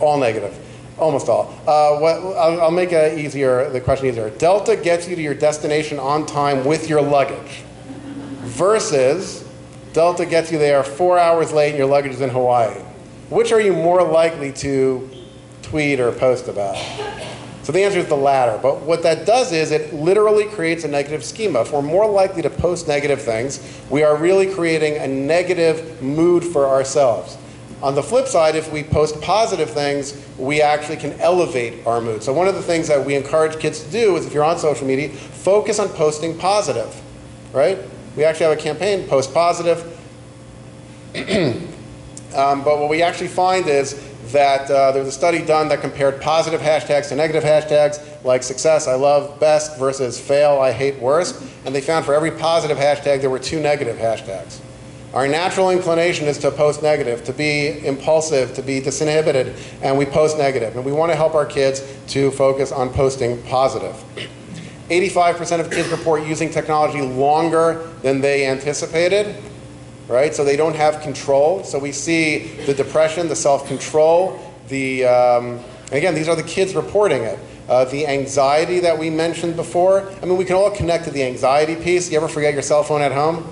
All negative. Almost all. Uh, what, I'll, I'll make it easier, the question easier. Delta gets you to your destination on time with your luggage versus Delta gets you there four hours late and your luggage is in Hawaii. Which are you more likely to tweet or post about? So the answer is the latter. But what that does is it literally creates a negative schema. If we're more likely to post negative things, we are really creating a negative mood for ourselves. On the flip side, if we post positive things, we actually can elevate our mood. So one of the things that we encourage kids to do is if you're on social media, focus on posting positive, right? We actually have a campaign, post positive. *clears throat* um, but what we actually find is that uh, there was a study done that compared positive hashtags to negative hashtags, like success, I love best, versus fail, I hate worst. And they found for every positive hashtag, there were two negative hashtags. Our natural inclination is to post negative, to be impulsive, to be disinhibited, and we post negative. And we want to help our kids to focus on posting positive. 85% of kids report using technology longer than they anticipated, right? So they don't have control. So we see the depression, the self-control, the, um, again, these are the kids reporting it. Uh, the anxiety that we mentioned before. I mean, we can all connect to the anxiety piece. You ever forget your cell phone at home?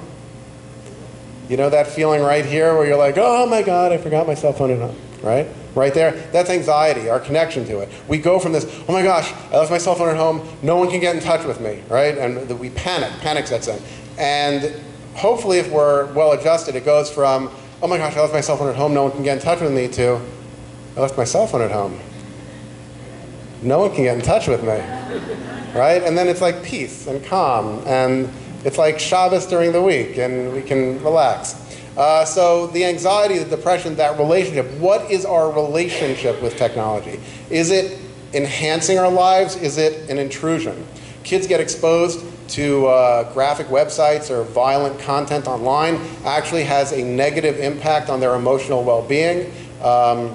You know that feeling right here where you're like, oh my God, I forgot my cell phone at home, right? Right there. That's anxiety, our connection to it. We go from this, oh my gosh, I left my cell phone at home, no one can get in touch with me, right? And we panic, panic sets in. And hopefully, if we're well adjusted, it goes from, oh my gosh, I left my cell phone at home, no one can get in touch with me, to, I left my cell phone at home. No one can get in touch with me, right? And then it's like peace and calm and it's like Shabbos during the week, and we can relax. Uh, so the anxiety, the depression, that relationship. What is our relationship with technology? Is it enhancing our lives? Is it an intrusion? Kids get exposed to uh, graphic websites or violent content online actually has a negative impact on their emotional well-being. Um,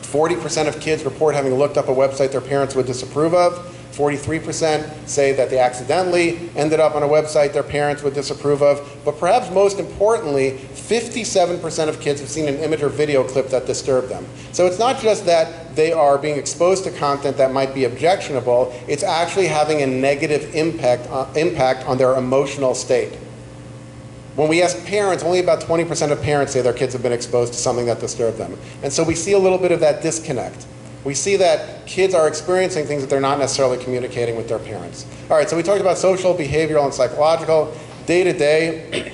40% of kids report having looked up a website their parents would disapprove of. 43% say that they accidentally ended up on a website their parents would disapprove of. But perhaps most importantly, 57% of kids have seen an image or video clip that disturbed them. So it's not just that they are being exposed to content that might be objectionable, it's actually having a negative impact, uh, impact on their emotional state. When we ask parents, only about 20% of parents say their kids have been exposed to something that disturbed them. And so we see a little bit of that disconnect we see that kids are experiencing things that they're not necessarily communicating with their parents. All right, so we talked about social, behavioral, and psychological. Day to day,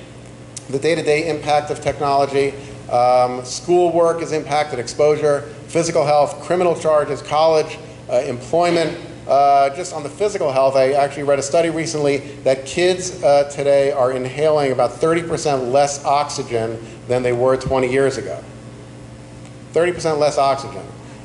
the day to day impact of technology. Um, schoolwork is impacted, exposure, physical health, criminal charges, college, uh, employment. Uh, just on the physical health, I actually read a study recently that kids uh, today are inhaling about 30% less oxygen than they were 20 years ago. 30% less oxygen.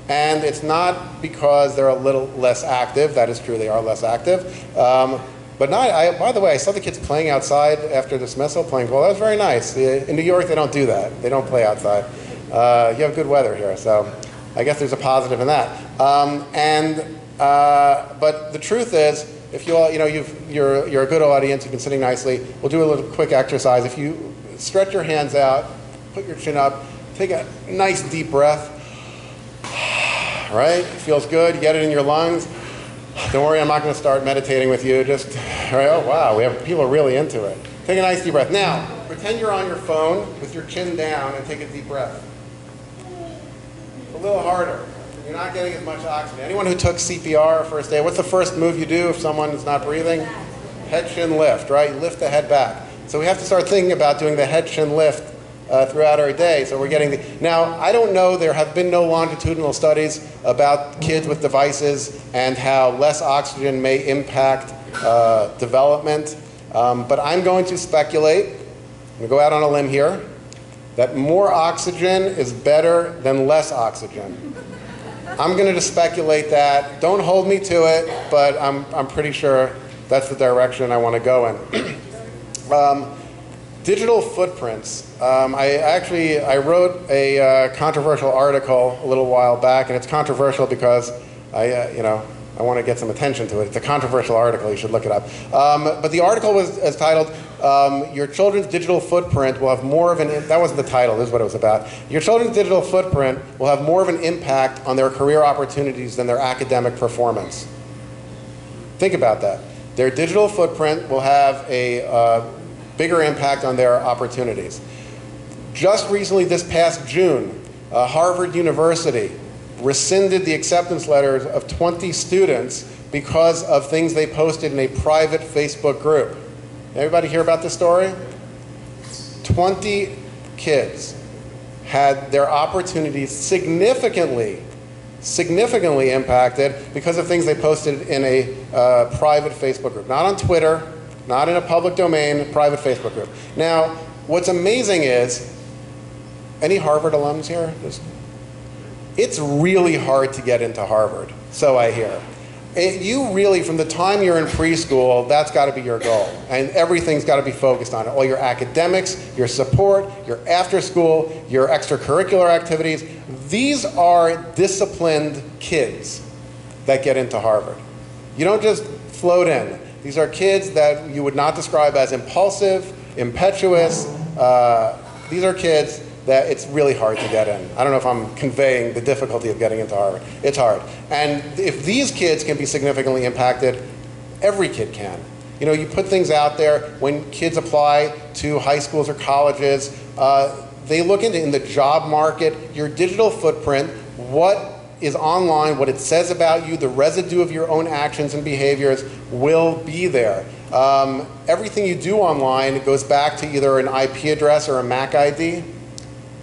And it's not because they're a little less active. That is true, they are less active. Um, but not, I, by the way, I saw the kids playing outside after dismissal, playing ball. That was very nice. In New York, they don't do that. They don't play outside. Uh, you have good weather here, so I guess there's a positive in that. Um, and, uh, but the truth is, if you all, you know, you've, you're, you're a good audience, you've been sitting nicely, we'll do a little quick exercise. If you stretch your hands out, put your chin up, take a nice deep breath, right? Feels good. Get it in your lungs. Don't worry, I'm not going to start meditating with you. Just, right, oh wow, we have people are really into it. Take a nice deep breath. Now, pretend you're on your phone with your chin down and take a deep breath. A little harder. You're not getting as much oxygen. Anyone who took CPR first aid, what's the first move you do if someone is not breathing? Head chin lift, right? You lift the head back. So we have to start thinking about doing the head chin lift uh, throughout our day. So we're getting the, now, I don't know, there have been no longitudinal studies about kids with devices and how less oxygen may impact uh, development. Um, but I'm going to speculate, I'm going to go out on a limb here, that more oxygen is better than less oxygen. I'm going to just speculate that. Don't hold me to it, but I'm, I'm pretty sure that's the direction I want to go in. *clears throat* um, digital footprints. Um, I actually I wrote a uh, controversial article a little while back, and it's controversial because I, uh, you know, I want to get some attention to it. It's a controversial article. You should look it up. Um, but the article was is titled um, "Your Children's Digital Footprint Will Have More of an." That wasn't the title. This is what it was about. Your children's digital footprint will have more of an impact on their career opportunities than their academic performance. Think about that. Their digital footprint will have a uh, bigger impact on their opportunities. Just recently, this past June, uh, Harvard University rescinded the acceptance letters of 20 students because of things they posted in a private Facebook group. Everybody hear about this story? 20 kids had their opportunities significantly, significantly impacted because of things they posted in a uh, private Facebook group. Not on Twitter, not in a public domain, private Facebook group. Now, what's amazing is, any Harvard alums here? It's really hard to get into Harvard, so I hear. It, you really, from the time you're in preschool, that's got to be your goal. And everything's got to be focused on it. All your academics, your support, your after school, your extracurricular activities. These are disciplined kids that get into Harvard. You don't just float in. These are kids that you would not describe as impulsive, impetuous. Uh, these are kids that it's really hard to get in. I don't know if I'm conveying the difficulty of getting into Harvard. It's hard. And if these kids can be significantly impacted, every kid can. You know, you put things out there when kids apply to high schools or colleges, uh, they look into in the job market, your digital footprint, what is online, what it says about you, the residue of your own actions and behaviors will be there. Um, everything you do online goes back to either an IP address or a MAC ID.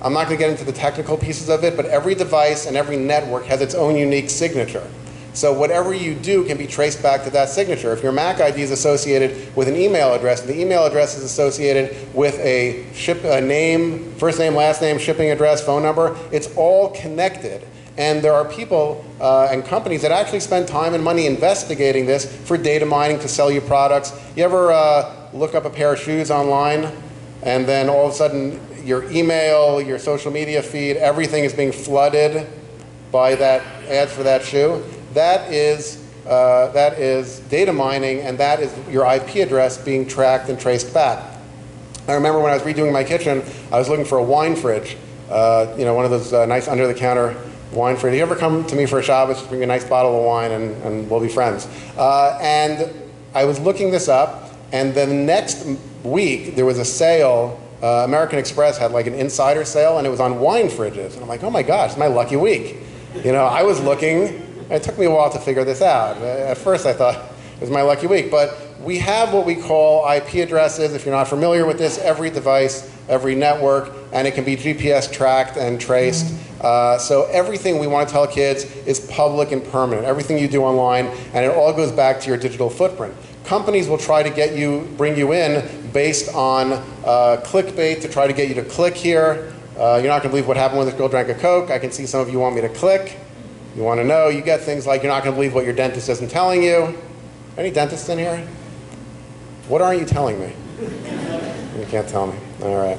I'm not going to get into the technical pieces of it, but every device and every network has its own unique signature. So whatever you do can be traced back to that signature. If your MAC ID is associated with an email address, and the email address is associated with a ship a name, first name, last name, shipping address, phone number, it's all connected. And there are people uh, and companies that actually spend time and money investigating this for data mining to sell you products. You ever uh, look up a pair of shoes online and then all of a sudden your email, your social media feed, everything is being flooded by that ads for that shoe. That is, uh, that is data mining, and that is your IP address being tracked and traced back. I remember when I was redoing my kitchen, I was looking for a wine fridge, uh, you know, one of those uh, nice under-the-counter wine fridge. You ever come to me for a Shabbos, bring a nice bottle of wine, and, and we'll be friends. Uh, and I was looking this up, and the next week there was a sale uh, American Express had like an insider sale and it was on wine fridges. And I'm like, oh my gosh, it's my lucky week. You know, I was looking, it took me a while to figure this out. At first I thought it was my lucky week, but we have what we call IP addresses. If you're not familiar with this, every device, every network, and it can be GPS tracked and traced. Uh, so everything we want to tell kids is public and permanent. Everything you do online, and it all goes back to your digital footprint companies will try to get you, bring you in based on uh, clickbait to try to get you to click here. Uh, you're not going to believe what happened when this girl drank a Coke. I can see some of you want me to click. You want to know. You get things like you're not going to believe what your dentist isn't telling you. Any dentists in here? What aren't you telling me? You can't tell me. All right.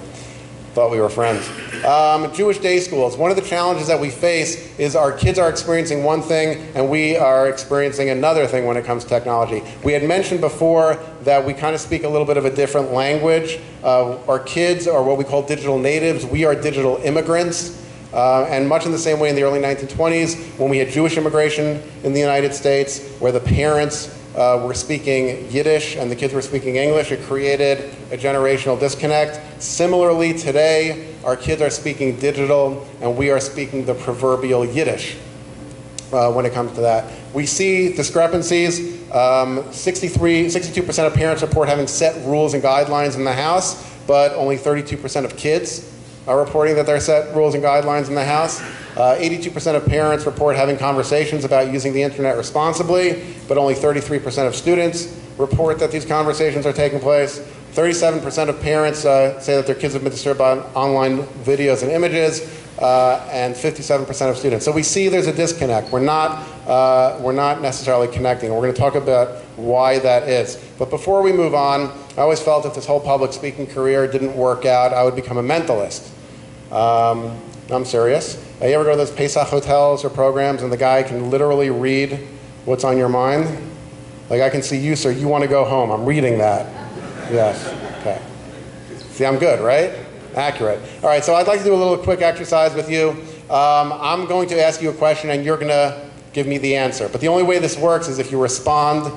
Thought we were friends. Um, Jewish day schools. One of the challenges that we face is our kids are experiencing one thing and we are experiencing another thing when it comes to technology. We had mentioned before that we kind of speak a little bit of a different language. Uh, our kids are what we call digital natives. We are digital immigrants. Uh, and much in the same way in the early 1920s, when we had Jewish immigration in the United States, where the parents uh, were speaking Yiddish and the kids were speaking English, it created a generational disconnect. Similarly, today, our kids are speaking digital and we are speaking the proverbial Yiddish uh, when it comes to that. We see discrepancies. Um, 63, 62% of parents report having set rules and guidelines in the house, but only 32% of kids are reporting that there are set rules and guidelines in the house. 82% uh, of parents report having conversations about using the internet responsibly, but only 33% of students report that these conversations are taking place. 37% of parents uh, say that their kids have been disturbed by online videos and images, uh, and 57% of students. So we see there's a disconnect. We're not uh, we're not necessarily connecting. We're going to talk about why that is. But before we move on, I always felt if this whole public speaking career didn't work out, I would become a mentalist. Um, I'm serious. You ever go to those Pesach hotels or programs and the guy can literally read what's on your mind? Like I can see you, sir, you want to go home. I'm reading that. Yes. Okay. See, I'm good, right? Accurate. All right, so I'd like to do a little quick exercise with you. Um, I'm going to ask you a question and you're going to give me the answer. But the only way this works is if you respond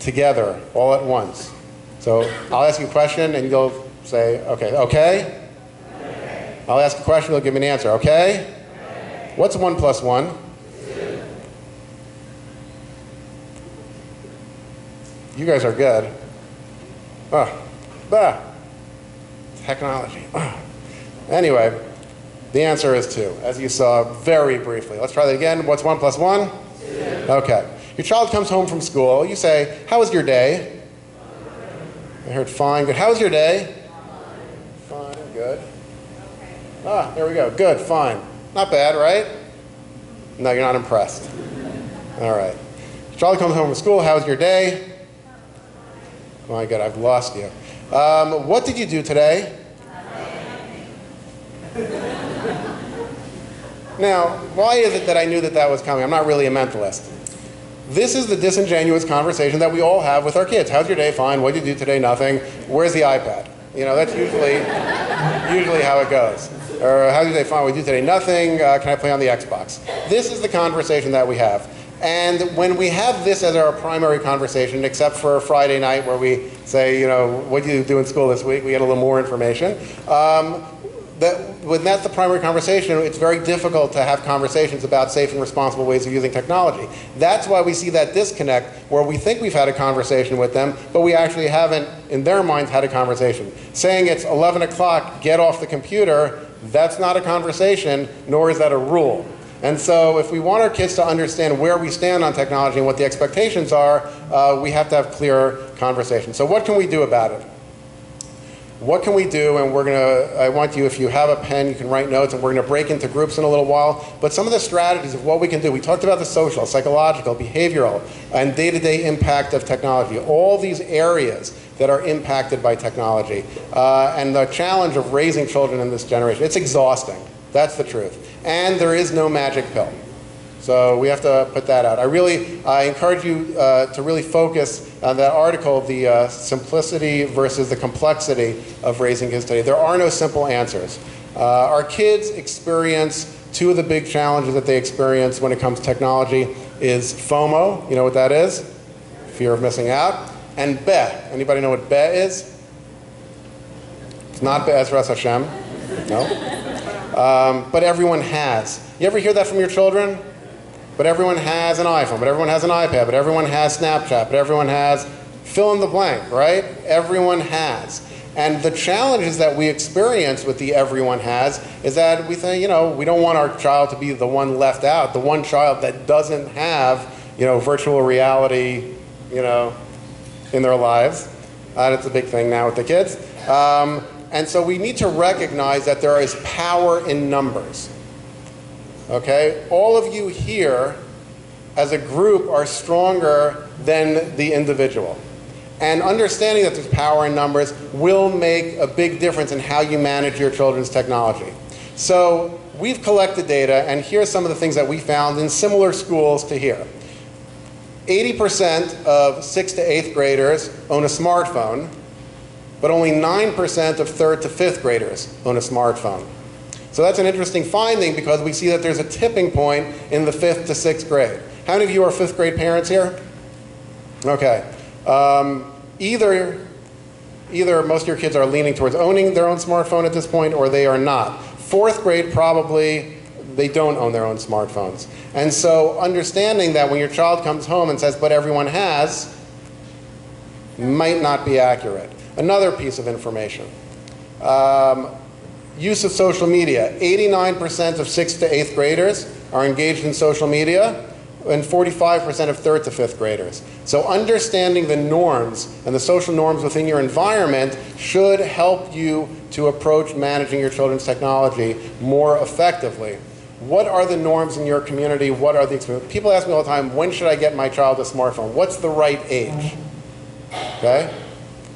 together all at once. So I'll ask you a question and you'll say, okay, okay? I'll ask a question, you'll give me an answer, okay? What's 1 plus 1? You guys are good. Oh, bah. Technology. Ah. Anyway, the answer is 2, as you saw very briefly. Let's try that again. What's 1 plus 1? Okay. Your child comes home from school. You say, How was your day? I heard fine, good. How was your day? Fine, good. Ah, there we go. Good, fine. Not bad, right? No, you're not impressed. All right. Charlie comes home from school. How was your day? Oh my God, I've lost you. Um, what did you do today? Now, why is it that I knew that that was coming? I'm not really a mentalist. This is the disingenuous conversation that we all have with our kids. How's your day? Fine. What did you do today? Nothing. Where's the iPad? You know, that's usually, usually how it goes. Or how your day? find What did you do today? Nothing. Uh, can I play on the Xbox? This is the conversation that we have. And when we have this as our primary conversation, except for Friday night where we say, you know, what did you do in school this week? We get a little more information. Um, that when that's the primary conversation, it's very difficult to have conversations about safe and responsible ways of using technology. That's why we see that disconnect where we think we've had a conversation with them, but we actually haven't, in their minds, had a conversation. Saying it's 11 o'clock, get off the computer, that's not a conversation, nor is that a rule. And so, if we want our kids to understand where we stand on technology and what the expectations are, uh, we have to have clear conversations. So, what can we do about it? what can we do? And we're going to, I want you, if you have a pen, you can write notes, and we're going to break into groups in a little while. But some of the strategies of what we can do, we talked about the social, psychological, behavioral, and day to day impact of technology. All these areas that are impacted by technology. Uh, and the challenge of raising children in this generation, it's exhausting. That's the truth. And there is no magic pill. So we have to put that out. I really I encourage you uh, to really focus on that article, the uh, simplicity versus the complexity of raising kids today. There are no simple answers. Uh, our kids experience two of the big challenges that they experience when it comes to technology is FOMO. You know what that is? Fear of missing out. And BE. Anybody know what BE is? It's not Be'ezras Hashem. No. Um, but everyone has. You ever hear that from your children? but everyone has an iPhone, but everyone has an iPad, but everyone has Snapchat, but everyone has fill in the blank, right? Everyone has. And the challenges that we experience with the everyone has is that we think, you know, we don't want our child to be the one left out, the one child that doesn't have, you know, virtual reality, you know, in their lives. Uh, that's a big thing now with the kids. Um, and so we need to recognize that there is power in numbers. Okay? All of you here as a group are stronger than the individual. And understanding that there's power in numbers will make a big difference in how you manage your children's technology. So we've collected data, and here's some of the things that we found in similar schools to here. 80% of 6th to 8th graders own a smartphone, but only 9% of 3rd to 5th graders own a smartphone. So that's an interesting finding because we see that there's a tipping point in the fifth to sixth grade. How many of you are fifth grade parents here? Okay. Um, either, either most of your kids are leaning towards owning their own smartphone at this point or they are not. Fourth grade, probably they don't own their own smartphones. And so understanding that when your child comes home and says, but everyone has, might not be accurate. Another piece of information. Um, use of social media. 89% of 6th to 8th graders are engaged in social media, and 45% of 3rd to 5th graders. So understanding the norms and the social norms within your environment should help you to approach managing your children's technology more effectively. What are the norms in your community? What are the experiences? People ask me all the time, when should I get my child a smartphone? What's the right age? Okay?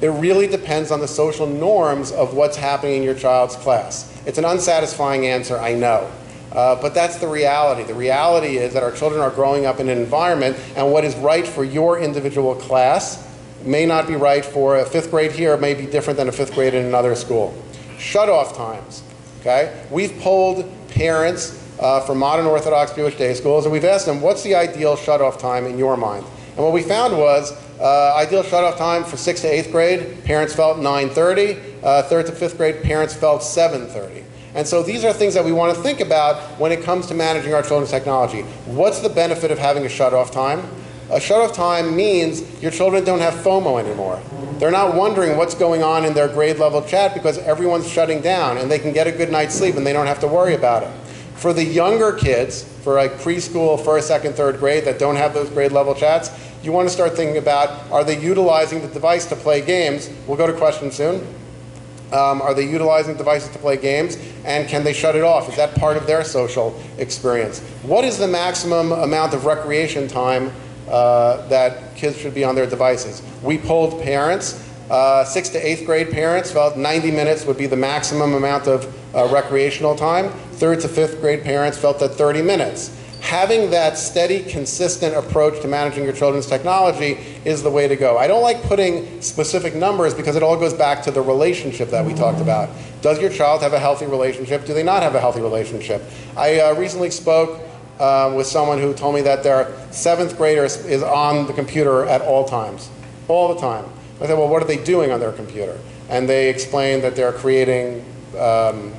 It really depends on the social norms of what's happening in your child's class. It's an unsatisfying answer, I know. Uh, but that's the reality. The reality is that our children are growing up in an environment, and what is right for your individual class may not be right for a fifth grade here, may be different than a fifth grade in another school. Shut off times. Okay? We've polled parents uh, from modern Orthodox Jewish day schools, and we've asked them, what's the ideal shut off time in your mind? And what we found was uh, ideal shut off time for sixth to eighth grade, parents felt 9:30. Uh, third to fifth grade, parents felt 7:30. And so these are things that we want to think about when it comes to managing our children's technology. What's the benefit of having a shut off time? A shut off time means your children don't have FOMO anymore. They're not wondering what's going on in their grade level chat because everyone's shutting down and they can get a good night's sleep and they don't have to worry about it. For the younger kids, for like preschool, first, second, third grade that don't have those grade level chats, you want to start thinking about are they utilizing the device to play games? We'll go to questions soon. Um, are they utilizing devices to play games? And can they shut it off? Is that part of their social experience? What is the maximum amount of recreation time uh, that kids should be on their devices? We polled parents. Uh, sixth to eighth grade parents felt 90 minutes would be the maximum amount of uh, recreational time. Third to fifth grade parents felt that 30 minutes having that steady, consistent approach to managing your children's technology is the way to go. I don't like putting specific numbers because it all goes back to the relationship that we talked about. Does your child have a healthy relationship? Do they not have a healthy relationship? I uh, recently spoke uh, with someone who told me that their seventh grader is, on the computer at all times, all the time. I said, well, what are they doing on their computer? And they explained that they're creating um,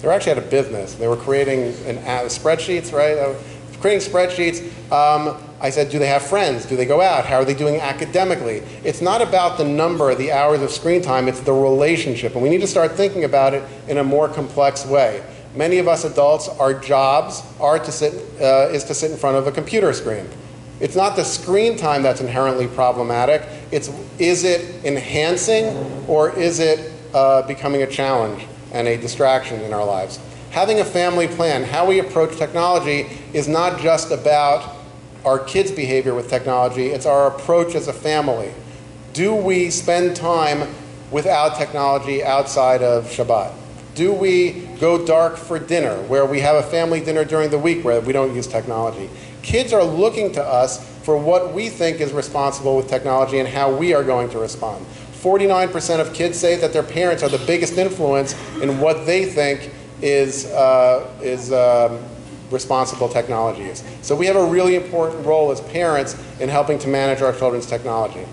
they were actually at a business. They were creating an, spreadsheets, right? Uh, creating spreadsheets. Um, I said, do they have friends? Do they go out? How are they doing academically? It's not about the number, the hours of screen time, it's the relationship. And we need to start thinking about it in a more complex way. Many of us adults, our jobs are to sit, uh, is to sit in front of a computer screen. It's not the screen time that's inherently problematic. It's is it enhancing or is it uh, becoming a challenge? And a distraction in our lives. Having a family plan, how we approach technology, is not just about our kids' behavior with technology, it's our approach as a family. Do we spend time without technology outside of Shabbat? Do we go dark for dinner, where we have a family dinner during the week where we don't use technology? Kids are looking to us for what we think is responsible with technology and how we are going to respond. 49% of kids say that their parents are the biggest influence in what they think is, uh, is um, responsible technology. So we have a really important role as parents in helping to manage our children's technology.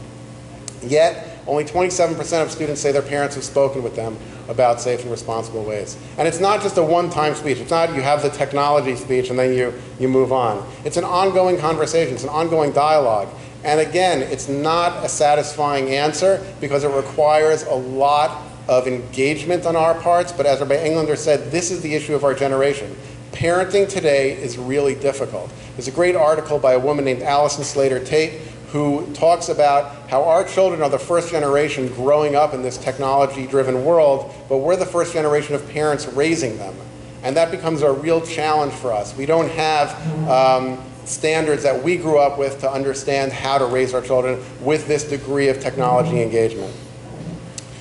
Yet, only 27% of students say their parents have spoken with them about safe and responsible ways. And it's not just a one-time speech. It's not you have the technology speech and then you, you move on. It's an ongoing conversation. It's an ongoing dialogue. And again, it's not a satisfying answer because it requires a lot of engagement on our parts. But as Rabbi Englander said, this is the issue of our generation. Parenting today is really difficult. There's a great article by a woman named Allison Slater Tate who talks about how our children are the first generation growing up in this technology driven world, but we're the first generation of parents raising them. And that becomes a real challenge for us. We don't have um, standards that we grew up with to understand how to raise our children with this degree of technology engagement.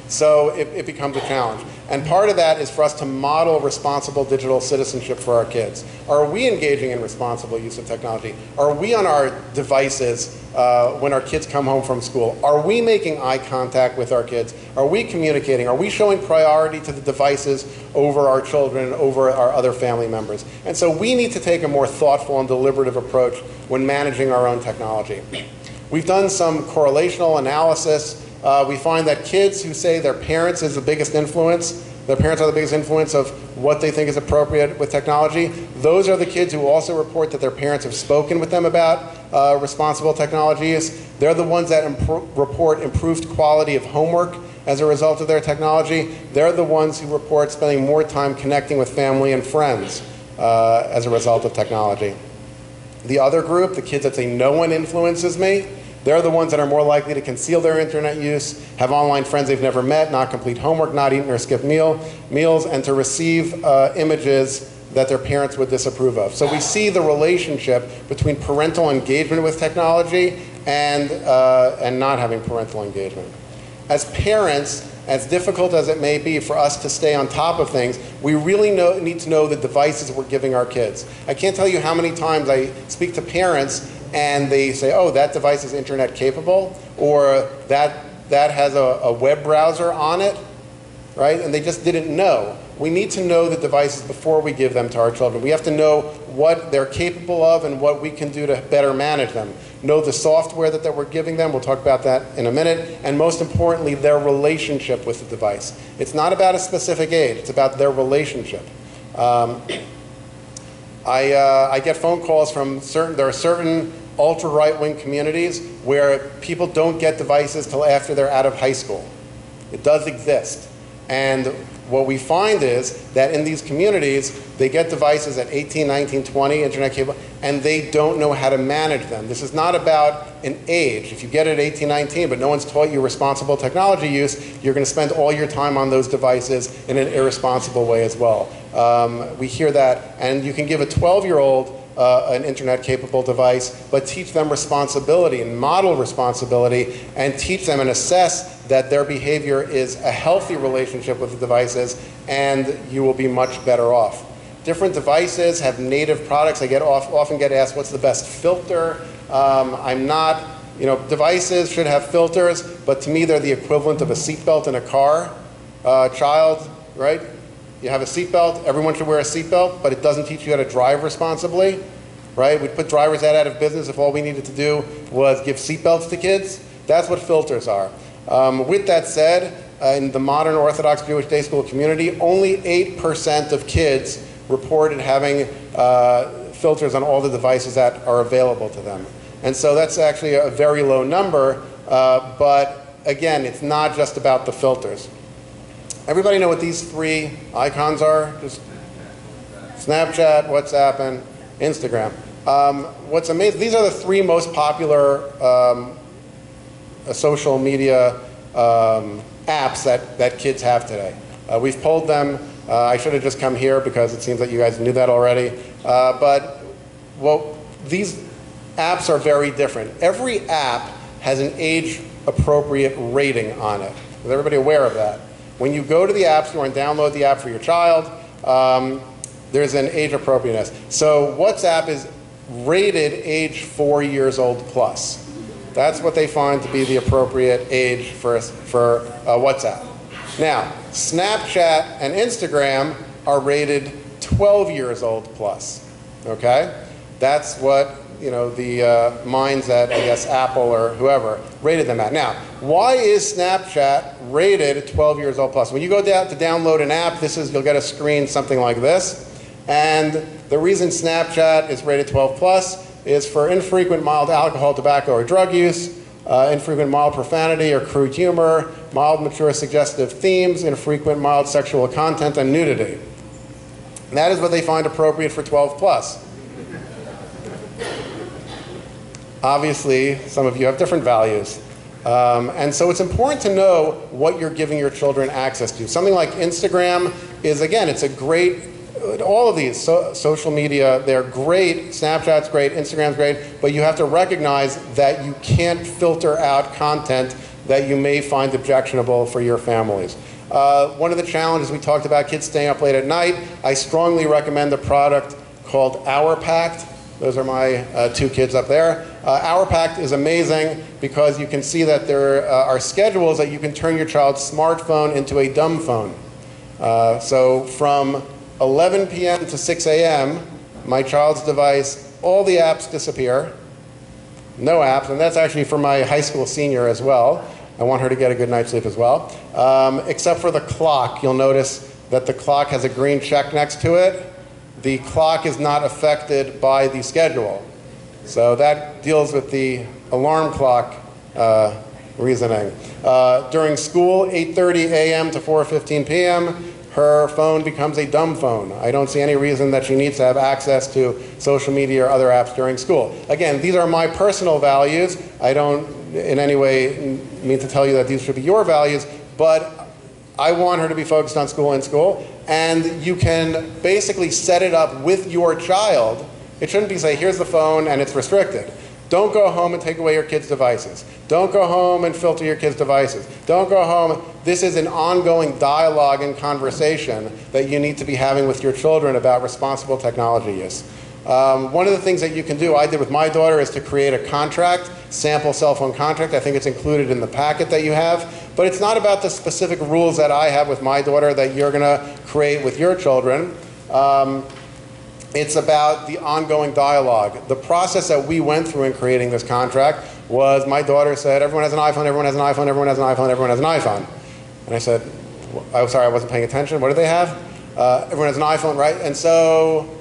So it, it, becomes a challenge. And part of that is for us to model responsible digital citizenship for our kids. Are we engaging in responsible use of technology? Are we on our devices uh, when our kids come home from school? Are we making eye contact with our kids? Are we communicating? Are we showing priority to the devices over our children, and over our other family members? And so we need to take a more thoughtful and deliberative approach when managing our own technology. *clears throat* We've done some correlational analysis uh, we find that kids who say their parents is the biggest influence, their parents are the biggest influence of what they think is appropriate with technology, those are the kids who also report that their parents have spoken with them about uh, responsible technologies. They're the ones that report improved quality of homework as a result of their technology. They're the ones who report spending more time connecting with family and friends uh, as a result of technology. The other group, the kids that say no one influences me, they're the ones that are more likely to conceal their internet use, have online friends they've never met, not complete homework, not eat or skip meal, meals, and to receive uh, images that their parents would disapprove of. So we see the relationship between parental engagement with technology and, uh, and not having parental engagement. As parents, as difficult as it may be for us to stay on top of things, we really know, need to know the devices we're giving our kids. I can't tell you how many times I speak to parents and they say, oh, that device is internet capable, or that, that has a, a web browser on it, right? And they just didn't know. We need to know the devices before we give them to our children. We have to know what they're capable of and what we can do to better manage them. Know the software that, that we're giving them. We'll talk about that in a minute. And most importantly, their relationship with the device. It's not about a specific age, it's about their relationship. Um, I, uh, I get phone calls from certain, there are certain ultra right wing communities where people don't get devices till after they're out of high school. It does exist. And what we find is that in these communities, they get devices at 18, 19, 20, internet cable, and they don't know how to manage them. This is not about an age. If you get it at 18, 19, but no one's taught you responsible technology use, you're going to spend all your time on those devices in an irresponsible way as well. Um, we hear that, and you can give a 12 year old uh, an internet capable device, but teach them responsibility and model responsibility and teach them and assess that their behavior is a healthy relationship with the devices and you will be much better off. Different devices have native products. I get off, often get asked what's the best filter. Um, I'm not, you know, devices should have filters, but to me they're the equivalent of a seatbelt in a car. Uh, child, right? You have a seatbelt, everyone should wear a seatbelt, but it doesn't teach you how to drive responsibly, right? We'd put drivers out, out of business if all we needed to do was give seatbelts to kids. That's what filters are. Um, with that said, uh, in the modern Orthodox Jewish day school community, only 8% of kids reported having uh, filters on all the devices that are available to them. And so that's actually a very low number, uh, but again, it's not just about the filters. Everybody know what these three icons are? Just Snapchat, WhatsApp, and Instagram. Um, what's amazing, these are the three most popular um, uh, social media um, apps that, that kids have today. Uh, we've polled them. Uh, I should have just come here because it seems that you guys knew that already. Uh, but well, these apps are very different. Every app has an age appropriate rating on it. Is everybody aware of that? When you go to the App Store and download the app for your child, um, there's an age appropriateness. So WhatsApp is rated age four years old plus. That's what they find to be the appropriate age for, for uh, WhatsApp. Now, Snapchat and Instagram are rated 12 years old plus. Okay? That's what you know the uh, minds at I guess Apple or whoever rated them at. Now, why is Snapchat rated 12 years old plus? When you go down to download an app, this is you'll get a screen something like this, and the reason Snapchat is rated 12 plus is for infrequent mild alcohol, tobacco, or drug use. Uh, infrequent mild profanity or crude humor, mild mature suggestive themes, infrequent mild sexual content, and nudity. And that is what they find appropriate for 12 plus. Obviously, some of you have different values. Um, and so it's important to know what you're giving your children access to. Something like Instagram is, again, it's a great, all of these so, social media, they're great. Snapchat's great, Instagram's great, but you have to recognize that you can't filter out content that you may find objectionable for your families. Uh, one of the challenges we talked about kids staying up late at night, I strongly recommend a product called OurPact. Those are my uh, two kids up there. Uh, Pact is amazing because you can see that there uh, are schedules that you can turn your child's smartphone into a dumb phone. Uh, so from 11 p.m. to 6 a.m., my child's device, all the apps disappear. No apps, and that's actually for my high school senior as well. I want her to get a good night's sleep as well. Um, except for the clock, you'll notice that the clock has a green check next to it the clock is not affected by the schedule. So that deals with the alarm clock uh, reasoning. Uh, during school, 8.30 a.m. to 4.15 p.m., her phone becomes a dumb phone. I don't see any reason that she needs to have access to social media or other apps during school. Again, these are my personal values. I don't in any way mean to tell you that these should be your values, but I want her to be focused on school in school. And you can basically set it up with your child. It shouldn't be say, here's the phone and it's restricted. Don't go home and take away your kids' devices. Don't go home and filter your kids' devices. Don't go home. This is an ongoing dialogue and conversation that you need to be having with your children about responsible technology use. Um, one of the things that you can do, I did with my daughter, is to create a contract, sample cell phone contract. I think it's included in the packet that you have. But it's not about the specific rules that I have with my daughter that you're going to create with your children. Um, it's about the ongoing dialogue. The process that we went through in creating this contract was my daughter said, everyone has an iPhone, everyone has an iPhone, everyone has an iPhone, everyone has an iPhone. And I said, I'm sorry, I wasn't paying attention. What do they have? Uh, everyone has an iPhone, right? And so,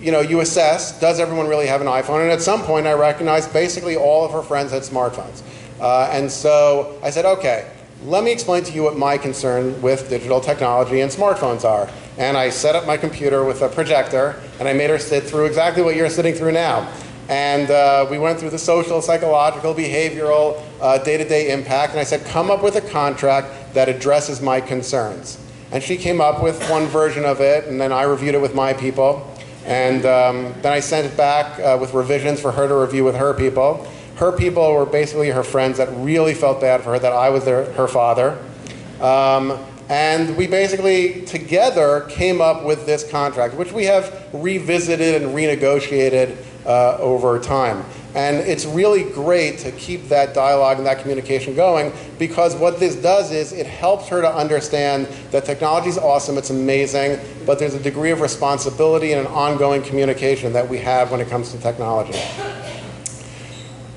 you know, you assess, does everyone really have an iPhone? And at some point, I recognized basically all of her friends had smartphones. Uh, and so I said, okay, let me explain to you what my concern with digital technology and smartphones are. And I set up my computer with a projector, and I made her sit through exactly what you're sitting through now. And uh, we went through the social, psychological, behavioral, uh, day-to-day impact, and I said, come up with a contract that addresses my concerns. And she came up with one version of it, and then I reviewed it with my people. And um, then I sent it back uh, with revisions for her to review with her people. Her people were basically her friends that really felt bad for her that I was their, her father. Um, and we basically together came up with this contract, which we have revisited and renegotiated uh, over time. And it's really great to keep that dialogue and that communication going because what this does is it helps her to understand that technology is awesome, it's amazing, but there's a degree of responsibility and an ongoing communication that we have when it comes to technology.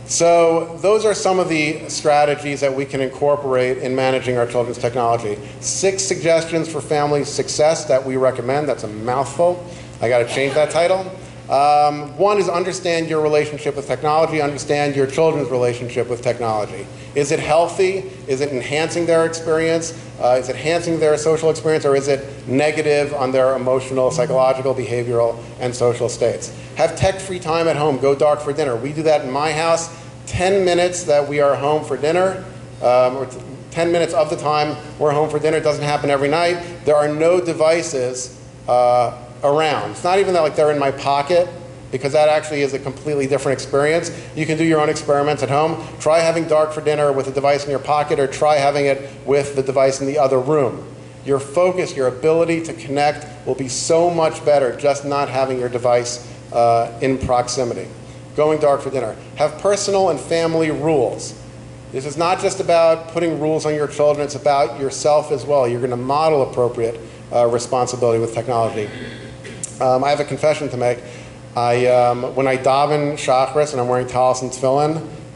So those are some of the strategies that we can incorporate in managing our children's technology. Six suggestions for family success that we recommend. That's a mouthful. I got to change that title. Um, one is understand your relationship with technology, understand your children's relationship with technology. Is it healthy? Is it enhancing their experience? Uh, is it enhancing their social experience, or is it negative on their emotional, psychological, behavioral, and social states? Have tech-free time at home. Go dark for dinner. We do that in my house. 10 minutes that we are home for dinner, um, or 10 minutes of the time we're home for dinner. It doesn't happen every night. There are no devices uh, around. It's not even that like they're in my pocket because that actually is a completely different experience. You can do your own experiments at home. Try having dark for dinner with a device in your pocket or try having it with the device in the other room. Your focus, your ability to connect will be so much better just not having your device uh, in proximity. Going dark for dinner. Have personal and family rules. This is not just about putting rules on your children, it's about yourself as well. You're going to model appropriate uh, responsibility with technology. Um, I have a confession to make. I, um, when I daven Shachris and I'm wearing talis and tefillin,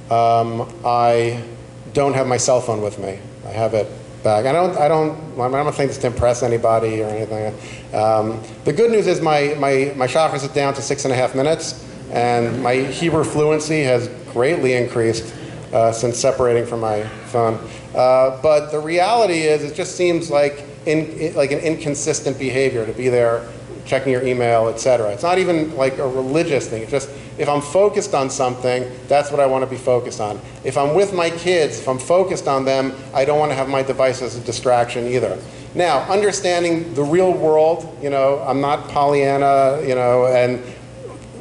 um, I don't have my cell phone with me. I have it back. I don't, I don't, I don't think this to impress anybody or anything. Um, the good news is my, my, my Shachris is down to six and a half minutes, and my Hebrew fluency has greatly increased uh, since separating from my phone. Uh, but the reality is, it just seems like, in, like an inconsistent behavior to be there checking your email, etc. It's not even like a religious thing. It's just if I'm focused on something, that's what I want to be focused on. If I'm with my kids, if I'm focused on them, I don't want to have my device as a distraction either. Now, understanding the real world, you know, I'm not Pollyanna, you know, and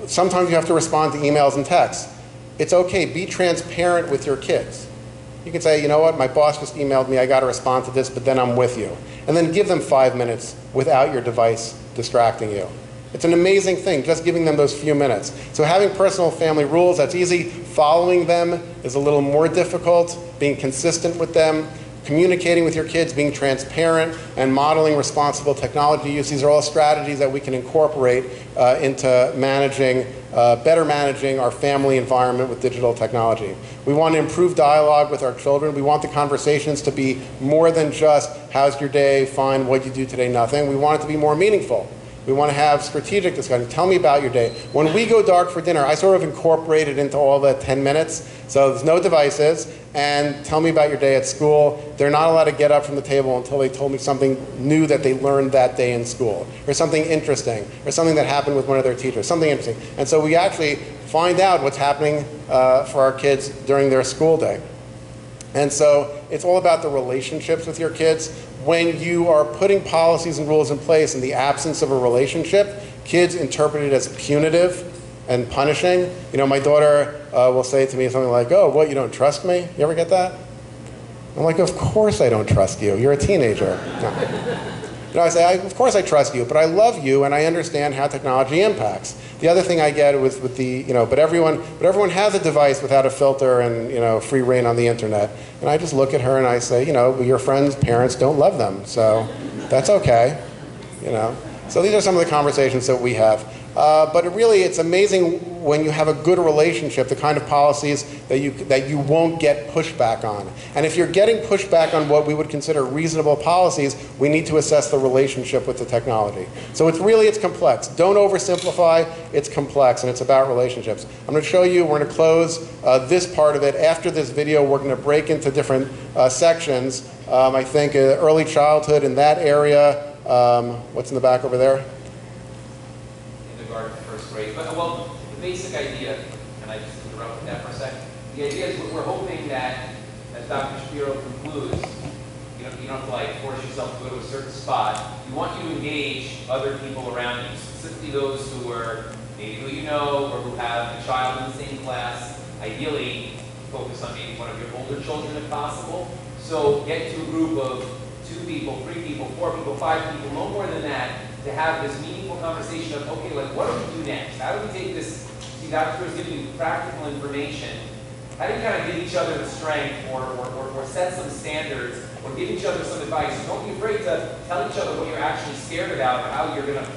sometimes you have to respond to emails and texts. It's okay, be transparent with your kids. You can say, you know what, my boss just emailed me, I got to respond to this, but then I'm with you. And then give them five minutes without your device distracting you. It's an amazing thing, just giving them those few minutes. So having personal family rules, that's easy. Following them is a little more difficult. Being consistent with them, communicating with your kids, being transparent, and modeling responsible technology use. These are all strategies that we can incorporate uh, into managing, uh, better managing our family environment with digital technology. We want to improve dialogue with our children. We want the conversations to be more than just, how's your day, fine, what'd you do today, nothing. We want it to be more meaningful. We want to have strategic discussion. Tell me about your day. When we go dark for dinner, I sort of incorporate it into all the 10 minutes. So there's no devices. And tell me about your day at school. They're not allowed to get up from the table until they told me something new that they learned that day in school, or something interesting, or something that happened with one of their teachers, something interesting. And so we actually find out what's happening uh, for our kids during their school day. And so it's all about the relationships with your kids. When you are putting policies and rules in place in the absence of a relationship, kids interpret it as punitive and punishing. You know, my daughter uh, will say to me something like, "Oh, what? You don't trust me?" You ever get that? I'm like, "Of course I don't trust you. You're a teenager." No. I say, I, "Of course I trust you, but I love you and I understand how technology impacts." The other thing I get with, with the, you know, but everyone, but everyone has a device without a filter and you know, free reign on the internet. And I just look at her and I say, you know, your friends' parents don't love them, so that's okay. You know. So these are some of the conversations that we have. Uh, but it really, it's amazing when you have a good relationship, the kind of policies that you, that you won't get pushback on. And if you're getting pushback on what we would consider reasonable policies, we need to assess the relationship with the technology. So it's really, it's complex. Don't oversimplify, it's complex, and it's about relationships. I'm going to show you, we're going to close uh, this part of it. After this video, we're going to break into different uh, sections. Um, I think uh, early childhood in that area, um, what's in the back over there? kindergarten to first grade. But, well, the basic idea, and I just interrupted that for a second, the idea is we're hoping that, as Dr. Shapiro concludes, you know, you don't have to like force yourself to go to a certain spot. We want you to engage other people around you, specifically those who are maybe who you know or who have a child in the same class. Ideally, focus on maybe one of your older children if possible. So get to a group of two people, three people, four people, five people, no more than that, to have this meaningful conversation of, okay, like what do we do next? How do we take this, see Dr. is giving you practical information, how do you kind of give each other the strength or, or, or, or set some standards or give each other some advice? Don't be afraid to tell each other what you're actually scared about or how you're going to,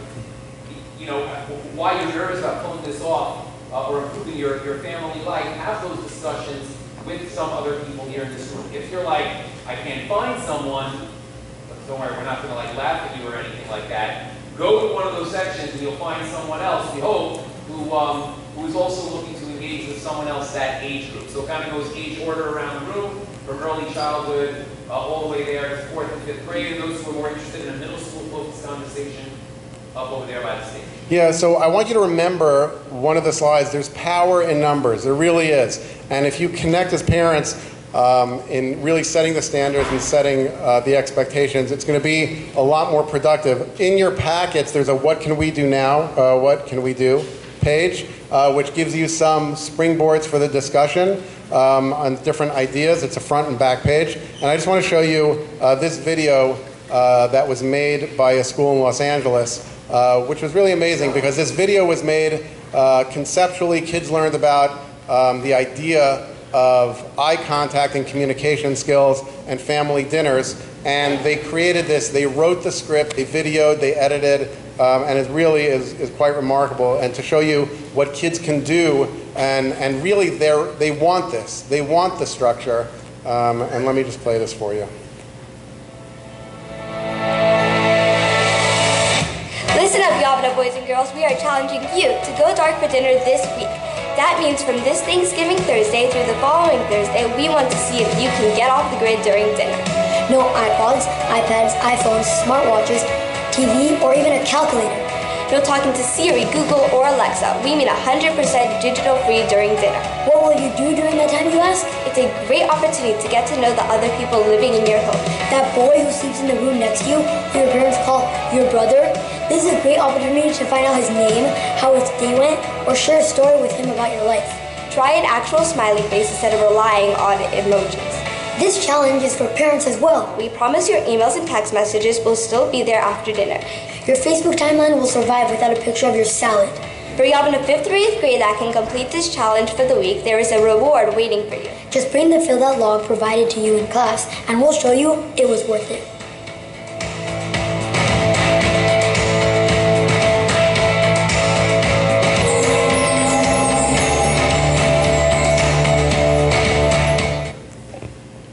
you know, why you're nervous about pulling this off uh, or improving your, your family life. Have those discussions with some other people here in this room. If you're like, I can't find someone, don't worry, we're not going to like laugh at you or anything like that. Go to one of those sections and you'll find someone else, we hope, who, um, who is also looking to engage with someone else that age group. So it kind of goes age order around the room, from early childhood uh, all the way there to fourth and fifth grade, and those who are more interested in a middle school focused conversation up over there by the stage. Yeah, so I want you to remember one of the slides. There's power in numbers. There really is. And if you connect as parents um, in really setting the standards and setting uh, the expectations, it's going to be a lot more productive. In your packets, there's a what can we do now, uh, what can we do page, uh, which gives you some springboards for the discussion um, on different ideas. It's a front and back page. And I just want to show you uh, this video uh, that was made by a school in Los Angeles, uh, which was really amazing because this video was made conceptually. Kids learned about um, the idea of eye contact and communication skills and family dinners. And they created this, they wrote the script, they videoed, they edited, um, and it really is, is quite remarkable. And to show you what kids can do, and, and really they want this, they want the structure. Um, and let me just play this for you. Listen up, Yavneh boys and girls. We are challenging you to go dark for dinner this week. That means from this Thanksgiving Thursday through the following Thursday, we want to see if you can get off the grid during dinner. No iPods, iPads, iPhones, smartwatches, TV, or even a calculator. No talking to Siri, Google, or Alexa. We mean 100% digital free during dinner. What will you do during that time, you ask? It's a great opportunity to get to know the other people living in your home. That boy who sleeps in the room next to you, your parents call your brother, this is a great opportunity to find out his name, how his day went, or share a story with him about your life. Try an actual smiley face instead of relying on emojis. This challenge is for parents as well. We promise your emails and text messages will still be there after dinner. Your Facebook timeline will survive without a picture of your salad. For y'all in the 5th or 8th grade that can complete this challenge for the week, there is a reward waiting for you. Just bring the filled out log provided to you in class, and we'll show you it was worth it.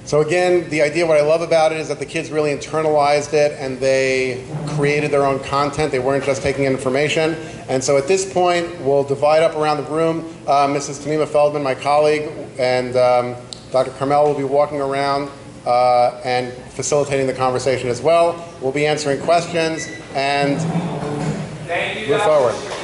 So again, the idea, what I love about it is that the kids really internalized it and they created their own content. They weren't just taking information. And so at this point, we'll divide up around the room. Uh, Mrs. Tamima Feldman, my colleague, and um, Dr. Carmel will be walking around uh, and facilitating the conversation as well. We'll be answering questions and Thank you, move Dr. forward.